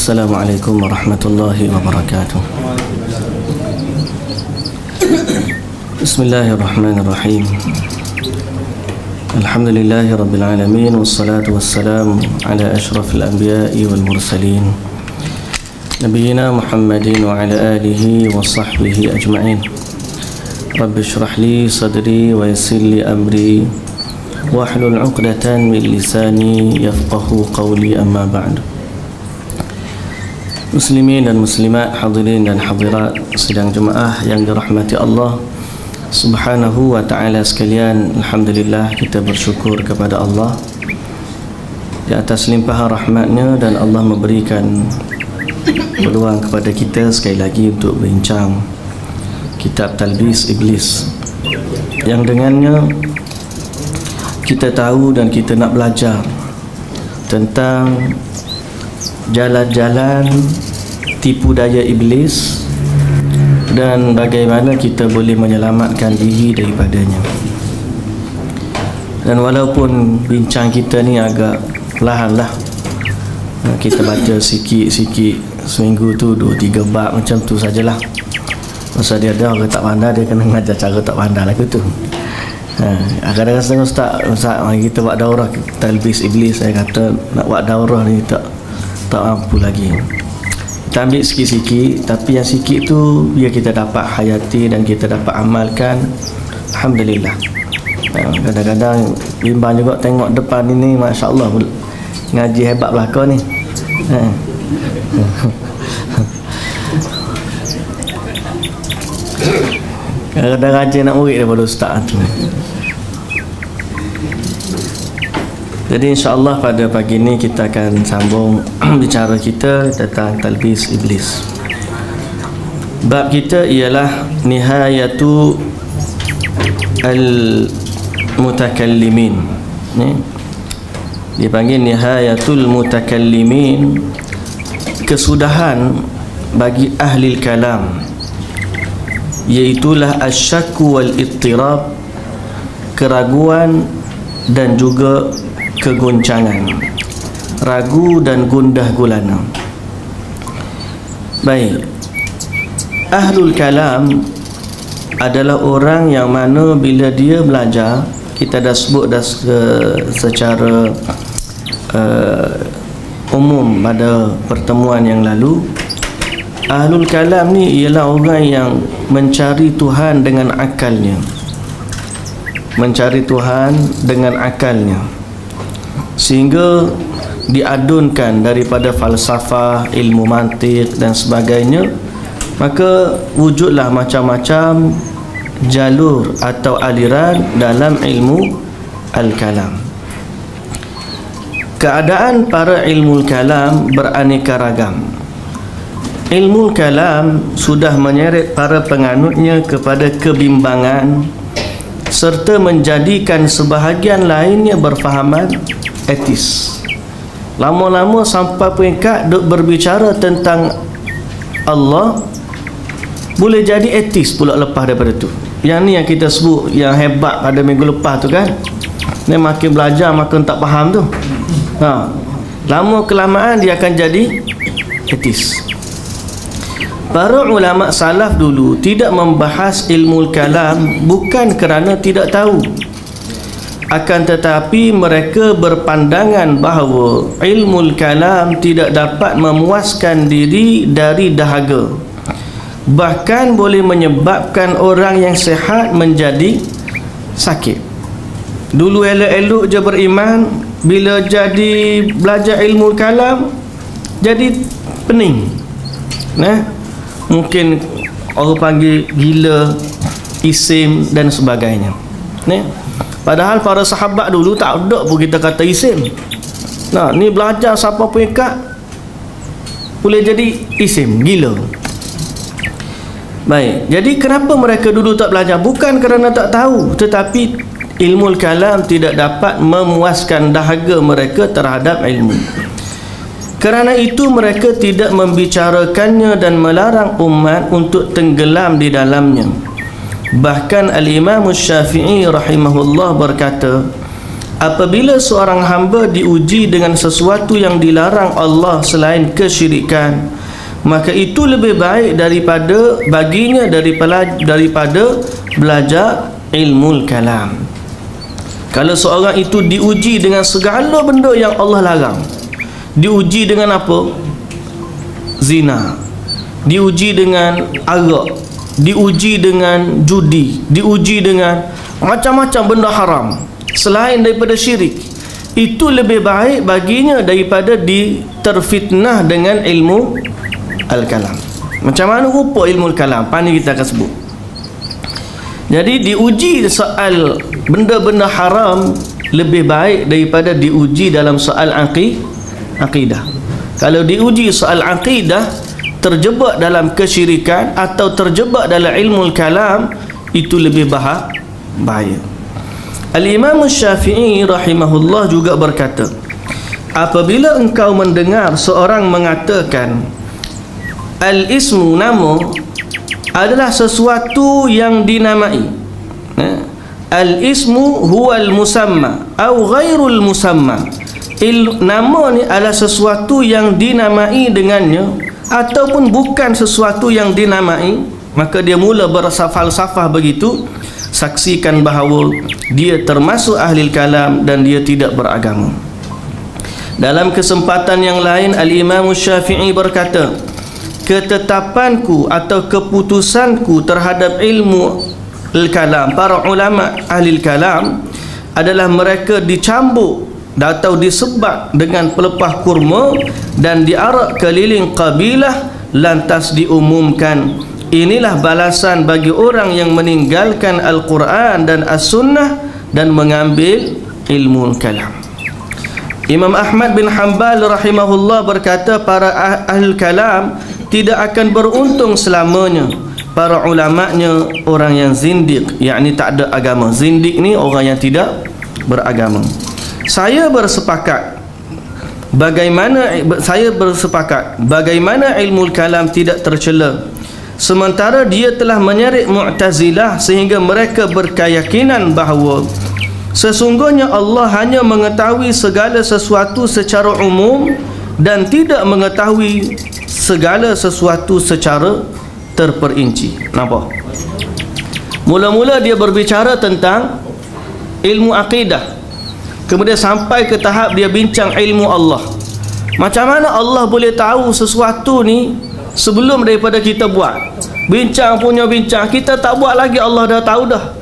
السلام عليكم ورحمة الله وبركاته. بسم الله الرحمن الرحيم. الحمد لله رب العالمين والصلاة والسلام على أشرف الأنبياء والمرسلين. نبينا محمد وعلى آله وصحبه أجمعين. رب اشرح لي صدري ويسر لي أمري. واحلل عقدة من لساني يفقه قولي أما بعد. Muslimin dan muslimat, hadirin dan hadirat sidang jemaah yang dirahmati Allah Subhanahu wa ta'ala sekalian Alhamdulillah kita bersyukur kepada Allah Di atas limpahan rahmatnya dan Allah memberikan peluang kepada kita sekali lagi untuk bincang Kitab Talbis Iblis Yang dengannya kita tahu dan kita nak belajar Tentang jalan-jalan tipu daya iblis dan bagaimana kita boleh menyelamatkan diri daripadanya. Dan walaupun bincang kita ni agak lahan lah kita baca sikit-sikit seminggu tu dua tiga bab macam tu sajalah. Masa dia ada orang tak pandai dia kena mengajar cara tak pandai lagu tu ha, kadang-kadang setengah ustaz, ustaz kita buat daurah. Talbis iblis saya kata nak buat daurah ni tak tak mampu lagi kita ambil sikit-sikit tapi yang sikit tu biar kita dapat hayati dan kita dapat amalkan Alhamdulillah. Ha, kadang-kadang bimbang juga tengok depan ini Masya Allah ngaji hebat belakang ni. Ha. kadang-kadang rajin nak murid daripada ustaz tu Jadi insyaAllah pada pagi ini kita akan sambung bicara kita tentang talbis iblis. Bab kita ialah nihayatu al-mutakallimin. Ni. Dipanggil nihayatul mutakallimin kesudahan bagi ahli kalam iaitulah asyakku wal ittirab keraguan dan juga kegoncangan ragu dan gundah gulana. Baik. Ahlul kalam adalah orang yang mana bila dia belajar kita dah sebut dah secara uh, umum pada pertemuan yang lalu ahlul kalam ni ialah orang yang mencari Tuhan dengan akalnya. Mencari Tuhan dengan akalnya sehingga diadunkan daripada falsafah, ilmu mantik dan sebagainya maka wujudlah macam-macam jalur atau aliran dalam ilmu al-kalam. Keadaan para ilmu kalam beraneka ragam. Ilmu kalam sudah menyeret para penganutnya kepada kebimbangan serta menjadikan sebahagian lainnya berfahaman etis. Lama-lama sampai peringkat duk berbicara tentang Allah boleh jadi etis pula lepas daripada tu. Yang ni yang kita sebut yang hebat pada minggu lepas tu kan? Ni makin belajar makin tak faham tu. Ha. lama kelamaan dia akan jadi etis Para ulama salaf dulu tidak membahas ilmu kalam bukan kerana tidak tahu. Akan tetapi mereka berpandangan bahawa ilmu kalam tidak dapat memuaskan diri dari dahaga. Bahkan boleh menyebabkan orang yang sehat menjadi sakit. Dulu elok-elok je beriman bila jadi belajar ilmu kalam jadi pening. Nah mungkin orang panggil gila isim dan sebagainya nah Padahal para sahabat dulu tak ada pun kita kata isim. Nah, ni belajar siapa pekat boleh jadi isim gila. Baik. Jadi kenapa mereka dulu tak belajar? Bukan kerana tak tahu, tetapi ilmu kalam tidak dapat memuaskan dahaga mereka terhadap ilmu. Kerana itu mereka tidak membicarakannya dan melarang umat untuk tenggelam di dalamnya. Bahkan Al-Imam Syafi'i rahimahullah berkata apabila seorang hamba diuji dengan sesuatu yang dilarang Allah selain kesyirikan maka itu lebih baik daripada baginya daripada belajar ilmu kalam kalau seorang itu diuji dengan segala benda yang Allah larang diuji dengan apa? Zina. Diuji dengan arak. Diuji dengan judi. Diuji dengan macam-macam benda haram. Selain daripada syirik. Itu lebih baik baginya daripada diterfitnah dengan ilmu al-kalam. Macam mana rupa ilmu al-kalam? Pani kita akan sebut. Jadi diuji soal benda-benda haram lebih baik daripada diuji dalam soal aqi aqidah kalau diuji soal aqidah terjebak dalam kesyirikan atau terjebak dalam ilmu al-kalam itu lebih bahaya Al-Imam Syafi'i rahimahullah juga berkata Apabila engkau mendengar seorang mengatakan Al-ismu nama adalah sesuatu yang dinamai eh? Al-ismu huwal musamma Atau ghairul musamma Il, Nama ni adalah sesuatu yang dinamai dengannya Ataupun bukan sesuatu yang dinamai. Maka dia mula bersafal-safah begitu saksikan bahawa dia termasuk ahli kalam dan dia tidak beragama. Dalam kesempatan yang lain al-imam syafi'i berkata ketetapanku atau keputusanku terhadap ilmu al-kalam para ulama ahli kalam adalah mereka dicambuk atau disebab dengan pelepah kurma dan diarak keliling kabilah lantas diumumkan Inilah balasan bagi orang yang meninggalkan Al-Quran dan As-Sunnah dan mengambil ilmu kalam. Imam Ahmad bin Hanbal rahimahullah berkata para ah-, ahli kalam tidak akan beruntung selamanya. Para ulama'nya orang yang zindik, yakni tak ada agama. Zindik ni orang yang tidak beragama. Saya bersepakat bagaimana saya bersepakat bagaimana ilmu kalam tidak tercela. Sementara dia telah menyerik Mu'tazilah sehingga mereka berkeyakinan bahawa sesungguhnya Allah hanya mengetahui segala sesuatu secara umum dan tidak mengetahui segala sesuatu secara terperinci. Nampak? Mula-mula dia berbicara tentang ilmu akidah kemudian sampai ke tahap dia bincang ilmu Allah. Macam mana Allah boleh tahu sesuatu ni sebelum daripada kita buat? Bincang punya bincang. Kita tak buat lagi Allah dah tahu dah.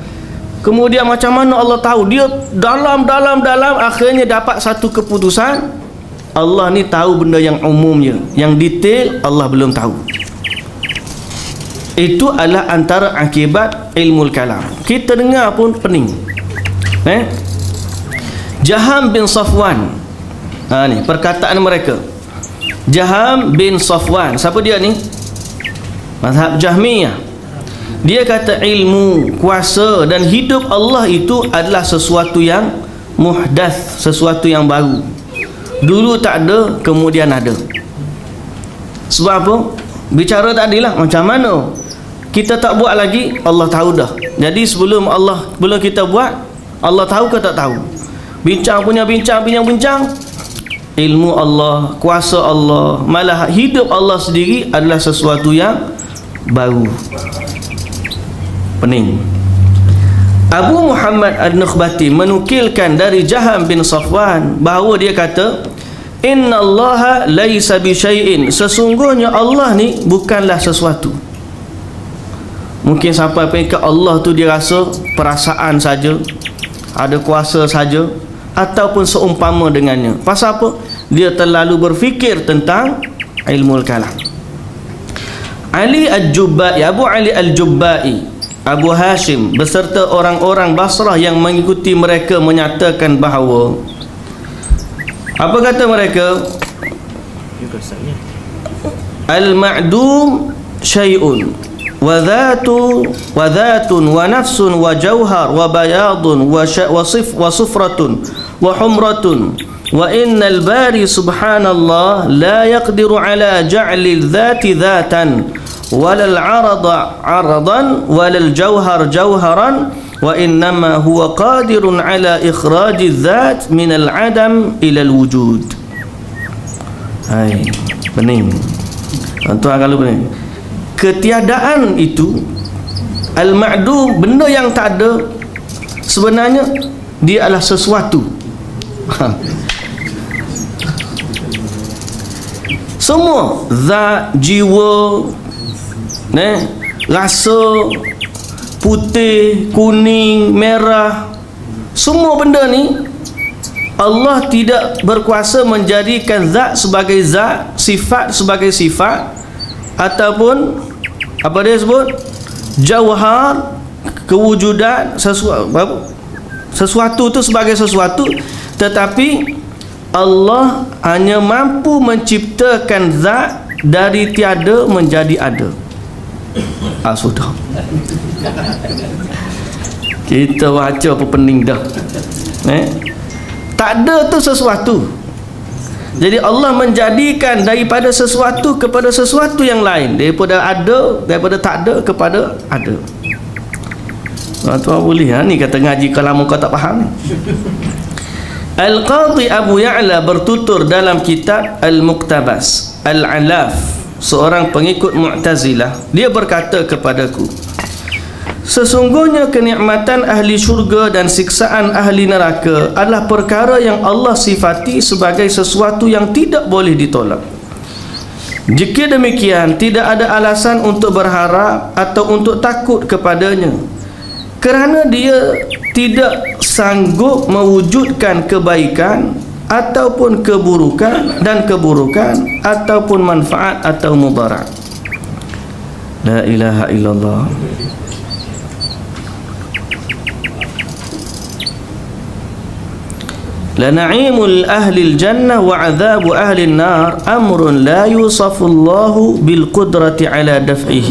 Kemudian macam mana Allah tahu? Dia dalam dalam dalam akhirnya dapat satu keputusan. Allah ni tahu benda yang umumnya. Yang detail Allah belum tahu. Itu adalah antara akibat ilmu kalam. Kita dengar pun pening. Eh Jaham bin Safwan. Ha ni perkataan mereka. Jaham bin Safwan. Siapa dia ni? Mazhab Jahmiyah. Dia kata ilmu kuasa dan hidup Allah itu adalah sesuatu yang muhdath sesuatu yang baru. Dulu tak ada kemudian ada. Sebab apa? Bicara tadi lah macam mana? Kita tak buat lagi Allah tahu dah. Jadi sebelum Allah belum kita buat Allah tahu ke tak tahu bincang punya bincang punya bincang ilmu Allah, kuasa Allah, malah hidup Allah sendiri adalah sesuatu yang baru. Pening. Abu Muhammad Ad-Nukhbati menukilkan dari Jaham bin Safwan bahawa dia kata Inna Allah laisa bi syai'in Sesungguhnya Allah ni bukanlah sesuatu Mungkin sampai peringkat Allah tu dia rasa perasaan saja Ada kuasa saja Ataupun seumpama dengannya. Pasal apa? dia terlalu berfikir tentang ilmu kalam Ali Al-Jubba'i Abu Ali Al-Jubba'i Abu Hashim beserta orang-orang Basrah yang mengikuti mereka menyatakan bahawa apa kata mereka? Al-ma'dum wa dhatu wa dhatun wa nafsun wa sufratun wa humratun. Wa innal bari subhanallah la yaqdiru ala ja'li dhati dhatan. Wala al-arada aradan wala al-jawhar jawharan. Wa innama huwa qadirun ala ikhraj dhat min al-adam ilal-wujud. hai pening. Tuan kalau pening. Ketiadaan itu al-ma'du benda yang tak ada sebenarnya dia adalah sesuatu. semua zat jiwa ne? Rasa putih kuning merah semua benda ni Allah tidak berkuasa menjadikan zat sebagai zat sifat sebagai sifat ataupun apa dia sebut? Jauhar kewujudan sesuatu sesuatu tu sebagai sesuatu tetapi Allah hanya mampu menciptakan zat dari tiada menjadi ada. Ah sudah. Kita baca apa pening dah. Eh? Tak ada tu sesuatu. Jadi Allah menjadikan daripada sesuatu kepada sesuatu yang lain, daripada ada daripada tak ada kepada ada. Tuan-tuan boleh ha? ni kata ngaji kalau kau tak faham. Al-Qadhi Abu Ya'la bertutur dalam kitab Al-Muqtabas Al-Alaf seorang pengikut Mu'tazilah dia berkata kepadaku Sesungguhnya kenikmatan ahli syurga dan siksaan ahli neraka adalah perkara yang Allah sifati sebagai sesuatu yang tidak boleh ditolak. Jika demikian, tidak ada alasan untuk berharap atau untuk takut kepadanya kerana dia tidak sanggup mewujudkan kebaikan ataupun keburukan dan keburukan ataupun manfaat atau mudarat la ilaha illallah لنعيم أهل الجنة وعذاب أهل النار أمر لا يوصف الله بالقدرة على دفعه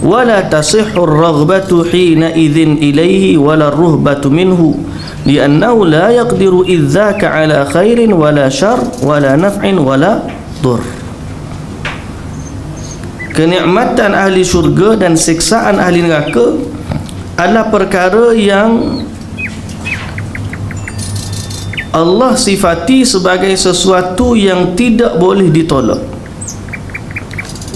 wala tasihhu ar-raghbatu hina idzin ilayhi wala ar-ruhbatu minhu لأنه la يقدر إذ Ala على خير ولا شر ولا نفع ولا Kenikmatan ahli syurga dan siksaan ahli neraka adalah perkara yang Allah sifati sebagai sesuatu yang tidak boleh ditolak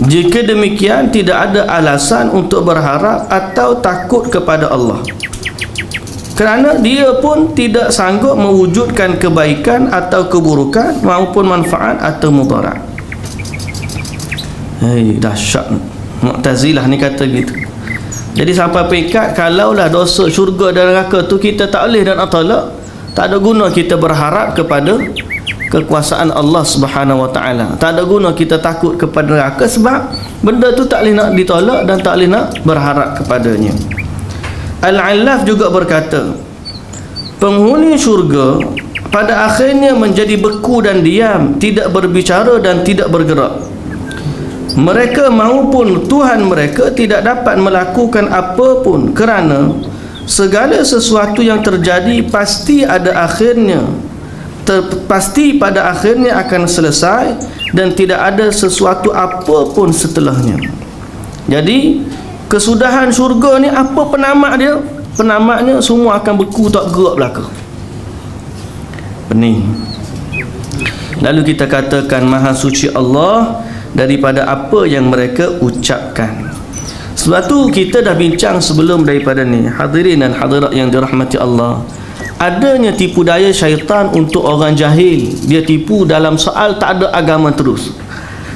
jika demikian tidak ada alasan untuk berharap atau takut kepada Allah. Kerana dia pun tidak sanggup mewujudkan kebaikan atau keburukan maupun manfaat atau mudarat. Hei dahsyat. Mu'tazilah ni kata gitu. Jadi sampai pekat kalaulah dosa syurga dan neraka tu kita tak boleh dan tolak tak ada guna kita berharap kepada kekuasaan Allah Subhanahu Wa Taala. Tak ada guna kita takut kepada neraka sebab benda tu tak boleh nak ditolak dan tak boleh nak berharap kepadanya. Al-Allaf juga berkata, penghuni syurga pada akhirnya menjadi beku dan diam, tidak berbicara dan tidak bergerak. Mereka maupun Tuhan mereka tidak dapat melakukan apa pun kerana segala sesuatu yang terjadi pasti ada akhirnya terpasti pada akhirnya akan selesai dan tidak ada sesuatu apa pun setelahnya. Jadi kesudahan syurga ni apa penamak dia? Penamaknya semua akan beku tak gerak belaka. Pening lalu kita katakan maha suci Allah daripada apa yang mereka ucapkan. Sebab tu kita dah bincang sebelum daripada ni. Hadirin dan hadirat yang dirahmati Allah adanya tipu daya syaitan untuk orang jahil. Dia tipu dalam soal tak ada agama terus.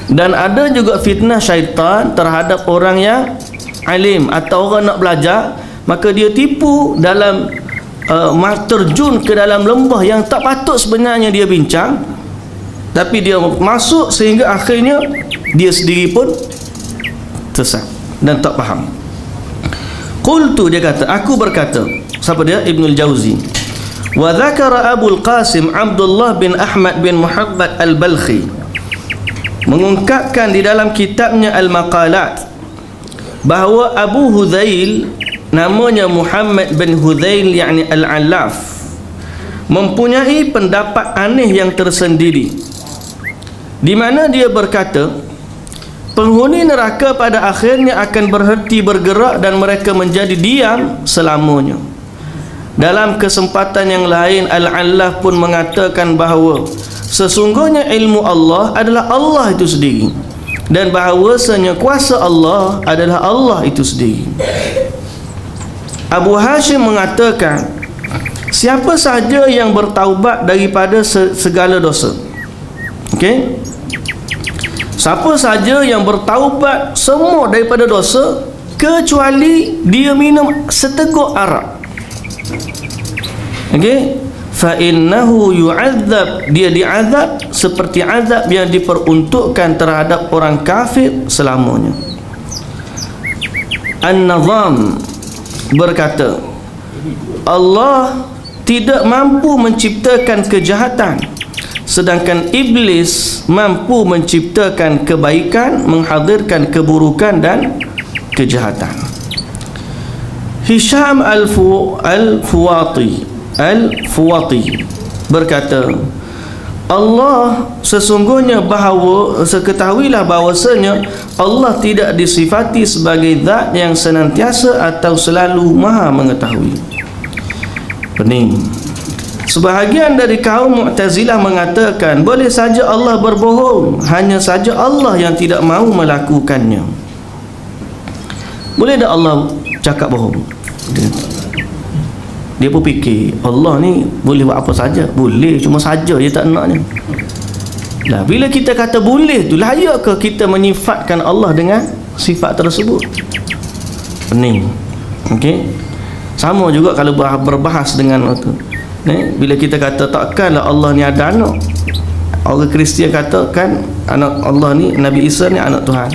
Dan ada juga fitnah syaitan terhadap orang yang alim atau orang nak belajar maka dia tipu dalam uh, terjun ke dalam lembah yang tak patut sebenarnya dia bincang. Tapi dia masuk sehingga akhirnya dia sendiri pun tersesat dan tak faham. Qultu dia kata aku berkata siapa dia? Ibnul Jauzi Wa dzakara Abu Al-Qasim Abdullah bin Ahmad bin Muhammad Al-Balkhi. Mengungkapkan di dalam kitabnya Al-Maqalat bahawa Abu Hudzail namanya Muhammad bin Hudzail yakni Al-Allaf mempunyai pendapat aneh yang tersendiri. Di mana dia berkata penghuni neraka pada akhirnya akan berhenti bergerak dan mereka menjadi diam selamanya dalam kesempatan yang lain Al-Allah pun mengatakan bahawa sesungguhnya ilmu Allah adalah Allah itu sendiri. Dan bahawasanya kuasa Allah adalah Allah itu sendiri. Abu Hashim mengatakan siapa sahaja yang bertaubat daripada segala dosa? Okey. Siapa sahaja yang bertaubat semua daripada dosa kecuali dia minum seteguk arak okey? Fa innahu yu'adzab. Dia diazab seperti azab yang diperuntukkan terhadap orang kafir selamanya. An-Nazam berkata Allah tidak mampu menciptakan kejahatan sedangkan iblis mampu menciptakan kebaikan menghadirkan keburukan dan kejahatan. Hisham Al-Fu Al-Fuwati Al-Fuwati berkata Allah sesungguhnya bahawa seketahuilah bahawasanya Allah tidak disifati sebagai zat yang senantiasa atau selalu maha mengetahui. Pening sebahagian dari kaum Mu'tazilah mengatakan boleh saja Allah berbohong hanya saja Allah yang tidak mahu melakukannya. Boleh tak Allah cakap bohong? Dia pun fikir Allah ni boleh buat apa saja. Boleh cuma saja dia tak naknya. Lah bila kita kata boleh tu layakkah kita menyifatkan Allah dengan sifat tersebut? Pening. Okey? Sama juga kalau berbahas dengan waktu. Ni bila kita kata takkanlah Allah ni ada anak. Orang Kristian kata kan anak Allah ni Nabi Isa ni anak Tuhan.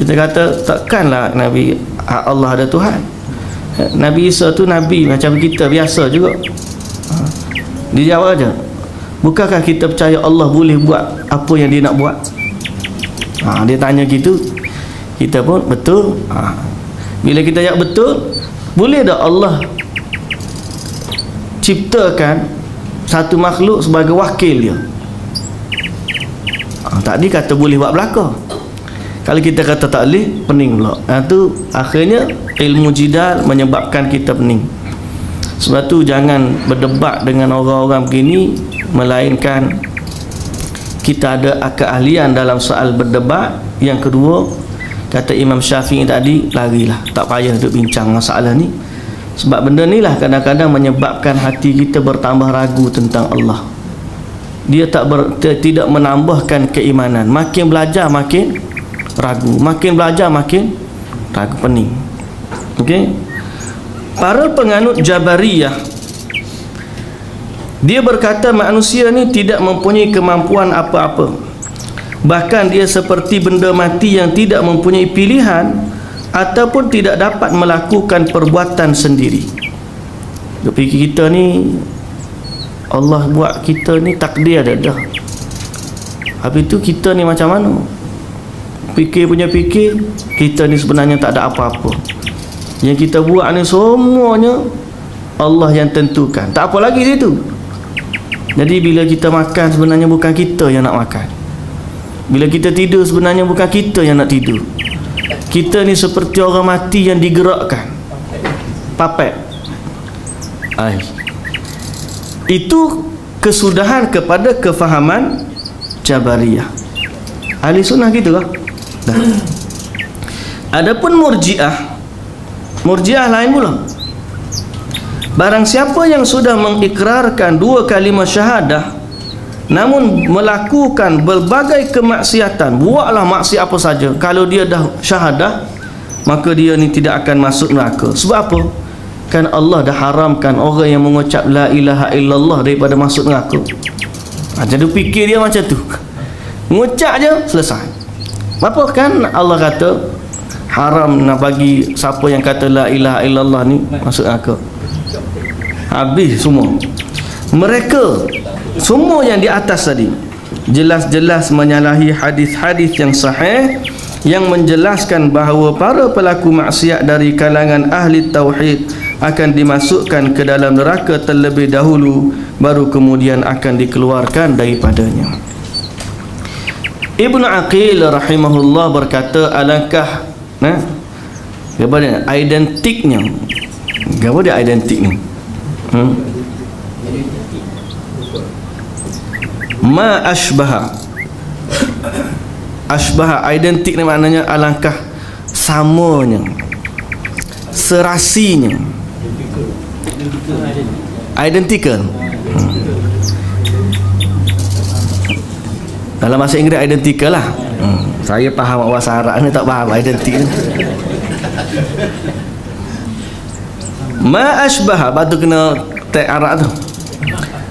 Kita kata takkanlah Nabi Allah ada Tuhan Nabi Isa tu Nabi macam kita biasa juga. Ha. dia jawab aja. Bukankah kita percaya Allah boleh buat apa yang dia nak buat? Ha, dia tanya gitu. Kita pun betul. Ha. bila kita jawab betul boleh tak Allah ciptakan satu makhluk sebagai wakil dia? Ha, tadi kata boleh buat belakang kalau kita kata tak boleh pening pula. Ha, tu akhirnya ilmu jidal menyebabkan kita pening. Sebab tu jangan berdebat dengan orang-orang begini melainkan kita ada keahlian dalam soal berdebat. Yang kedua kata Imam Syafi'i tadi larilah. Tak payah untuk bincang masalah ni. Sebab benda ni lah kadang-kadang menyebabkan hati kita bertambah ragu tentang Allah. Dia tak ber, tidak menambahkan keimanan. Makin belajar makin ragu makin belajar makin ragu pening Okey. Para penganut Jabariyah dia berkata manusia ni tidak mempunyai kemampuan apa-apa. Bahkan dia seperti benda mati yang tidak mempunyai pilihan ataupun tidak dapat melakukan perbuatan sendiri. Fikir kita ni Allah buat kita ni takdir ada dah. Habis tu kita ni macam mana? Fikir punya fikir, kita ni sebenarnya tak ada apa-apa. Yang kita buat ni semuanya Allah yang tentukan. Tak apa lagi situ. Jadi bila kita makan sebenarnya bukan kita yang nak makan. Bila kita tidur sebenarnya bukan kita yang nak tidur. Kita ni seperti orang mati yang digerakkan. Papet Ay. itu kesudahan kepada kefahaman Jabariyah. Ahli sunnah gitu lah Adapun murjiah Murjiah lain pula. Barang siapa yang sudah mengikrarkan dua kalimah syahadah Namun melakukan berbagai kemaksiatan Buatlah maksiat apa saja Kalau dia dah syahadah Maka dia ni tidak akan masuk neraka. Sebab apa? Kan Allah dah haramkan orang yang mengucap La ilaha illallah daripada masuk neraka. Ha, Jadi fikir dia macam tu. Mengucap je selesai Apa kan Allah kata haram nak bagi siapa yang kata la ilaha illallah ni masuk neraka. Habis semua. Mereka semua yang di atas tadi jelas-jelas menyalahi hadis-hadis yang sahih yang menjelaskan bahawa para pelaku maksiat dari kalangan ahli tauhid akan dimasukkan ke dalam neraka terlebih dahulu baru kemudian akan dikeluarkan daripadanya Ibnu Aqil rahimahullah berkata alangkah nah apa dia identiknya. Apa dia identik ni hmm? ma ashbaha. Ashbaha identik ni maknanya alangkah samanya serasinya. Identical dalam bahasa Inggeris identical lah. Hmm. saya faham bahasa Arab ni tak faham identik ni. Ma ashbaha batu kena tek Arab tu.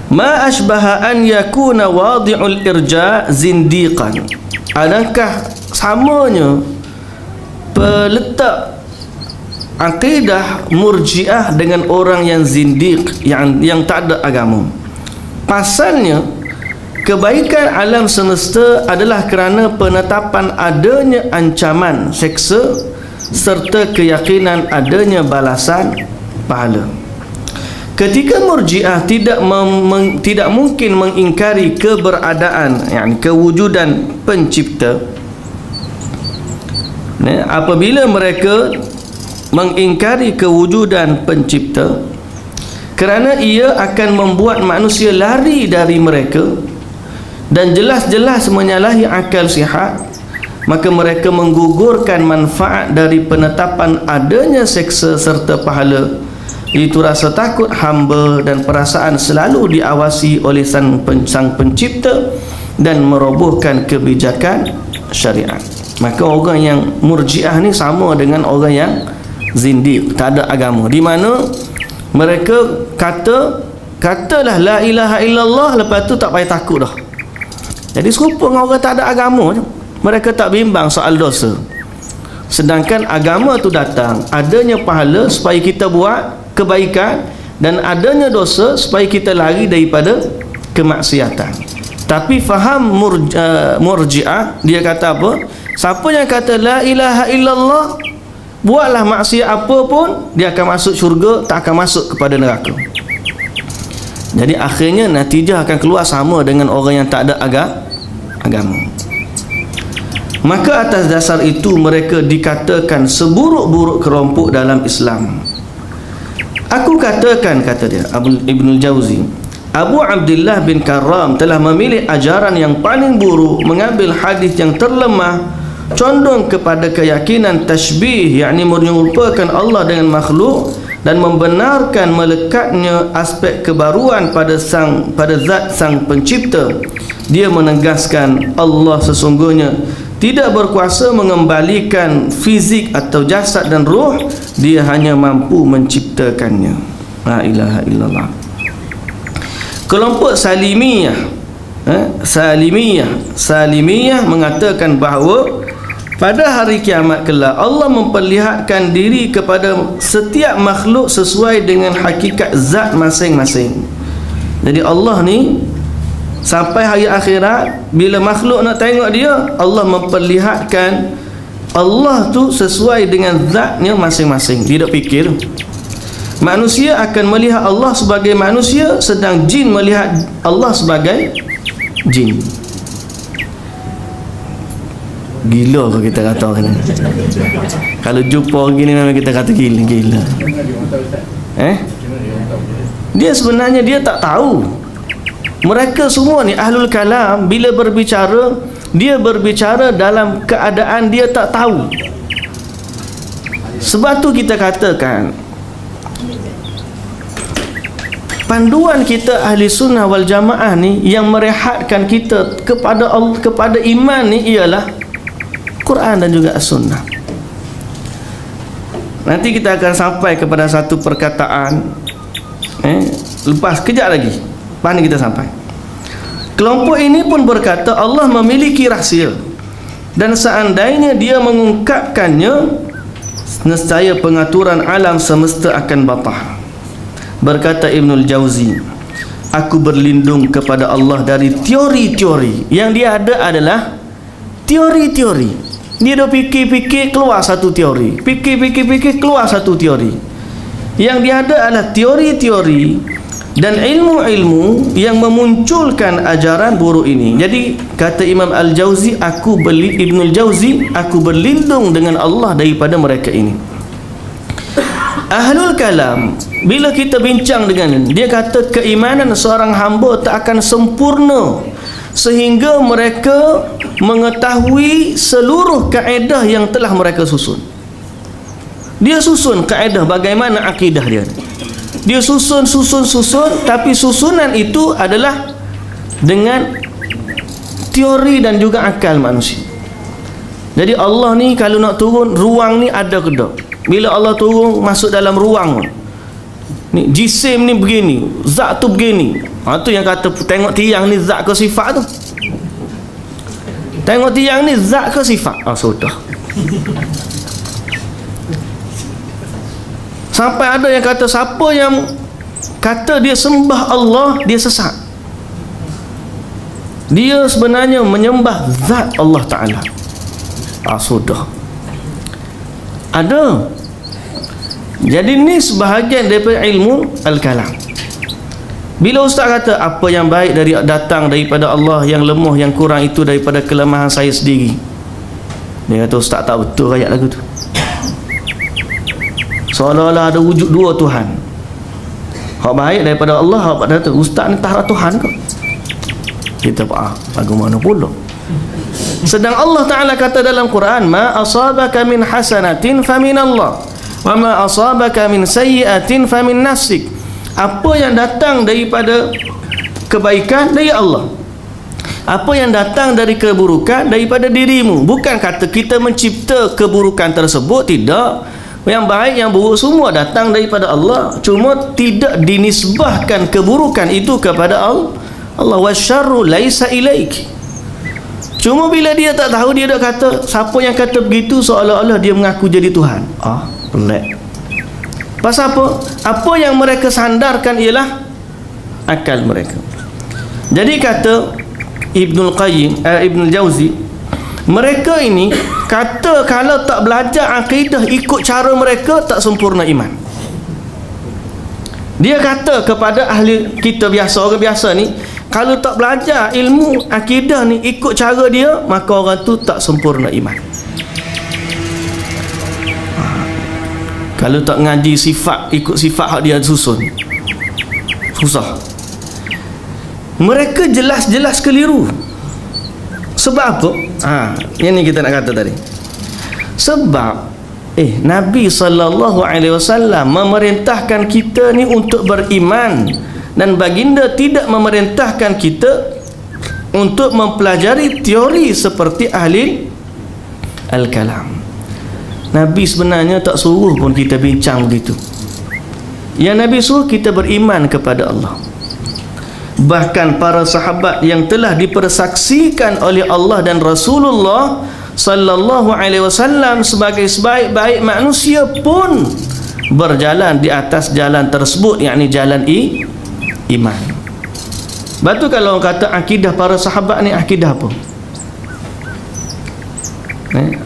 Ma ashbaha an yakuna wadi'ul irja zindiqan. Adakah samanya peletak akidah murjiah dengan orang yang zindiq yang yang tak ada agama? Pasalnya kebaikan alam semesta adalah kerana penetapan adanya ancaman seksa serta keyakinan adanya balasan pahala. Ketika murjiah tidak mem, tidak mungkin mengingkari keberadaan yang kewujudan pencipta ne, apabila mereka mengingkari kewujudan pencipta kerana ia akan membuat manusia lari dari mereka dan jelas-jelas menyalahi akal sihat maka mereka menggugurkan manfaat dari penetapan adanya seksa serta pahala. Itu rasa takut hamba dan perasaan selalu diawasi oleh sang, pen, sang pencipta dan merobohkan kebijakan syariat. Maka orang yang murjiah ni sama dengan orang yang zindiq. Tak ada agama. Di mana mereka kata katalah la ilaha illallah lepas tu tak payah takut dah jadi serupa dengan orang tak ada agama je. Mereka tak bimbang soal dosa. Sedangkan agama tu datang adanya pahala supaya kita buat kebaikan dan adanya dosa supaya kita lari daripada kemaksiatan. Tapi faham uh, murji'ah dia kata apa? Siapa yang kata la ilaha illallah buatlah maksiat apa pun dia akan masuk syurga tak akan masuk kepada neraka. Jadi akhirnya natijah akan keluar sama dengan orang yang tak ada aga, agama. Maka atas dasar itu mereka dikatakan seburuk-buruk kelompok dalam Islam. Aku katakan kata dia Abu Ibnu Jauzi Abu Abdullah bin Karam telah memilih ajaran yang paling buruk mengambil hadis yang terlemah condong kepada keyakinan tashbih yakni menyerupakan Allah dengan makhluk dan membenarkan melekatnya aspek kebaruan pada sang pada zat sang pencipta dia menegaskan Allah sesungguhnya tidak berkuasa mengembalikan fizik atau jasad dan roh dia hanya mampu menciptakannya. La ilaha illallah. Kelompok salimiyah eh, salimiyah salimiyah mengatakan bahawa pada hari kiamat kelak Allah memperlihatkan diri kepada setiap makhluk sesuai dengan hakikat zat masing-masing. Jadi Allah ni sampai hari akhirat bila makhluk nak tengok dia Allah memperlihatkan Allah tu sesuai dengan zatnya masing-masing. Dia tak fikir. Manusia akan melihat Allah sebagai manusia sedang jin melihat Allah sebagai jin. Gila kalau kita kata orang ni. Kalau jumpa orang gini memang kita kata gila gila. Eh? Dia sebenarnya dia tak tahu mereka semua ni ahlul kalam bila berbicara dia berbicara dalam keadaan dia tak tahu. Sebab tu kita katakan panduan kita ahli sunnah wal jamaah ni yang merehatkan kita kepada Allah, kepada iman ni ialah Quran dan juga sunnah nanti kita akan sampai kepada satu perkataan eh, lepas kejap lagi mana kita sampai? Kelompok ini pun berkata Allah memiliki rahsia. Dan seandainya dia mengungkapkannya nescaya pengaturan alam semesta akan batah berkata Ibnul Jauzi aku berlindung kepada Allah dari teori-teori. Yang dia ada adalah teori-teori. Dia dah fikir-fikir keluar satu teori. Fikir-fikir-fikir keluar satu teori. Yang dia ada adalah teori-teori dan ilmu-ilmu yang memunculkan ajaran buruk ini. Jadi kata Imam Al-Jauzi, aku beli Ibnu Al-Jauzi, aku berlindung dengan Allah daripada mereka ini. Ahlul kalam bila kita bincang dengan dia kata keimanan seorang hamba tak akan sempurna sehingga mereka mengetahui seluruh kaedah yang telah mereka susun. Dia susun kaedah bagaimana akidah dia. Dia susun susun susun tapi susunan itu adalah dengan teori dan juga akal manusia. Jadi Allah ni kalau nak turun ruang ni ada ke tak? bila Allah turun masuk dalam ruang ni jisim ni begini zat tu begini. Ha, tu yang kata tengok tiang ni zat ke sifat tu? Tengok tiang ni zat ke sifat? Ah sudah sampai ada yang kata siapa yang kata dia sembah Allah dia sesat. Dia sebenarnya menyembah zat Allah Ta'ala. Ah sudah. Ada. Jadi ni sebahagian daripada ilmu al-kalam. Bila ustaz kata apa yang baik dari datang daripada Allah yang lemah yang kurang itu daripada kelemahan saya sendiri. Dia kata ustaz tak betul ayat lagu tu seolah-olah ada wujud dua Tuhan. Hak baik daripada Allah hak kata ustaz ni tak Tuhan ke kita ah bagaimana pula? Sedang Allah Ta'ala kata dalam Quran ma asabaka min hasanatin famin Allah wa ma asabaka min sayyi'atin famin nafsik. Apa yang datang daripada kebaikan dari Allah? Apa yang datang dari keburukan daripada dirimu? Bukan kata kita mencipta keburukan tersebut tidak yang baik yang buruk semua datang daripada Allah. Cuma tidak dinisbahkan keburukan itu kepada Allah. Allah wasyarru laisa ilaik. Cuma bila dia tak tahu dia dah kata siapa yang kata begitu seolah-olah dia mengaku jadi Tuhan. Ah pelik. Pasal apa? Apa yang mereka sandarkan ialah akal mereka. Jadi kata Ibnul Qayyim eh, Ibnul Jauzi mereka ini kata kalau tak belajar akidah ikut cara mereka tak sempurna iman. Dia kata kepada ahli kita biasa orang biasa ni kalau tak belajar ilmu akidah ni ikut cara dia maka orang tu tak sempurna iman. Kalau tak ngaji sifat ikut sifat hak dia susun susah. Mereka jelas-jelas keliru sebab apa ha, yang ni kita nak kata tadi. Sebab eh Nabi sallallahu alaihi wasallam memerintahkan kita ni untuk beriman dan baginda tidak memerintahkan kita untuk mempelajari teori seperti ahli al-kalam. Nabi sebenarnya tak suruh pun kita bincang begitu. Yang Nabi suruh kita beriman kepada Allah bahkan para sahabat yang telah dipersaksikan oleh Allah dan Rasulullah sallallahu alaihi wasallam sebagai sebaik-baik manusia pun berjalan di atas jalan tersebut yakni jalan i, iman Batu kalau orang kata akidah para sahabat ni akidah apa? Eh?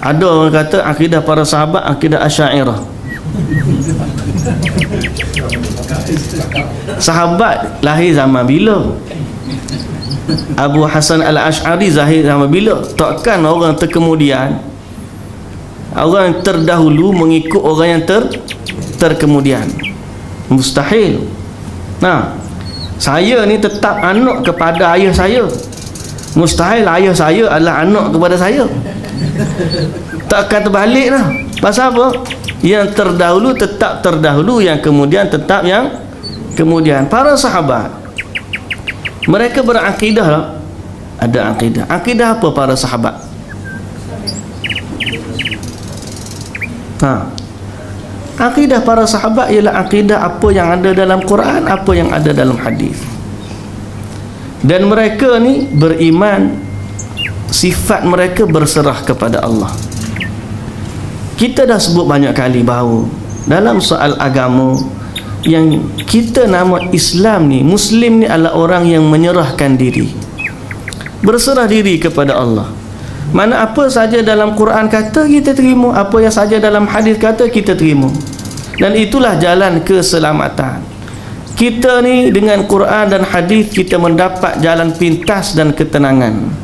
ada orang kata akidah para sahabat akidah asyairah sahabat lahir zaman bila? Abu Hasan al-Ash'ari zahir zaman bila? Takkan orang terkemudian orang yang terdahulu mengikut orang yang ter terkemudian? Mustahil. Nah saya ni tetap anak kepada ayah saya. Mustahil ayah saya adalah anak kepada saya. Tak akan terbalik lah pasal apa? Yang terdahulu tetap terdahulu yang kemudian tetap yang kemudian. Para sahabat mereka berakidah. Ada akidah. Akidah apa para sahabat? Ha. Akidah para sahabat ialah akidah apa yang ada dalam Quran apa yang ada dalam hadis. Dan mereka ni beriman sifat mereka berserah kepada Allah kita dah sebut banyak kali bahawa dalam soal agama yang kita nama Islam ni Muslim ni adalah orang yang menyerahkan diri. Berserah diri kepada Allah. Mana apa saja dalam Quran kata kita terima. Apa yang saja dalam hadis kata kita terima. Dan itulah jalan keselamatan. Kita ni dengan Quran dan hadis kita mendapat jalan pintas dan ketenangan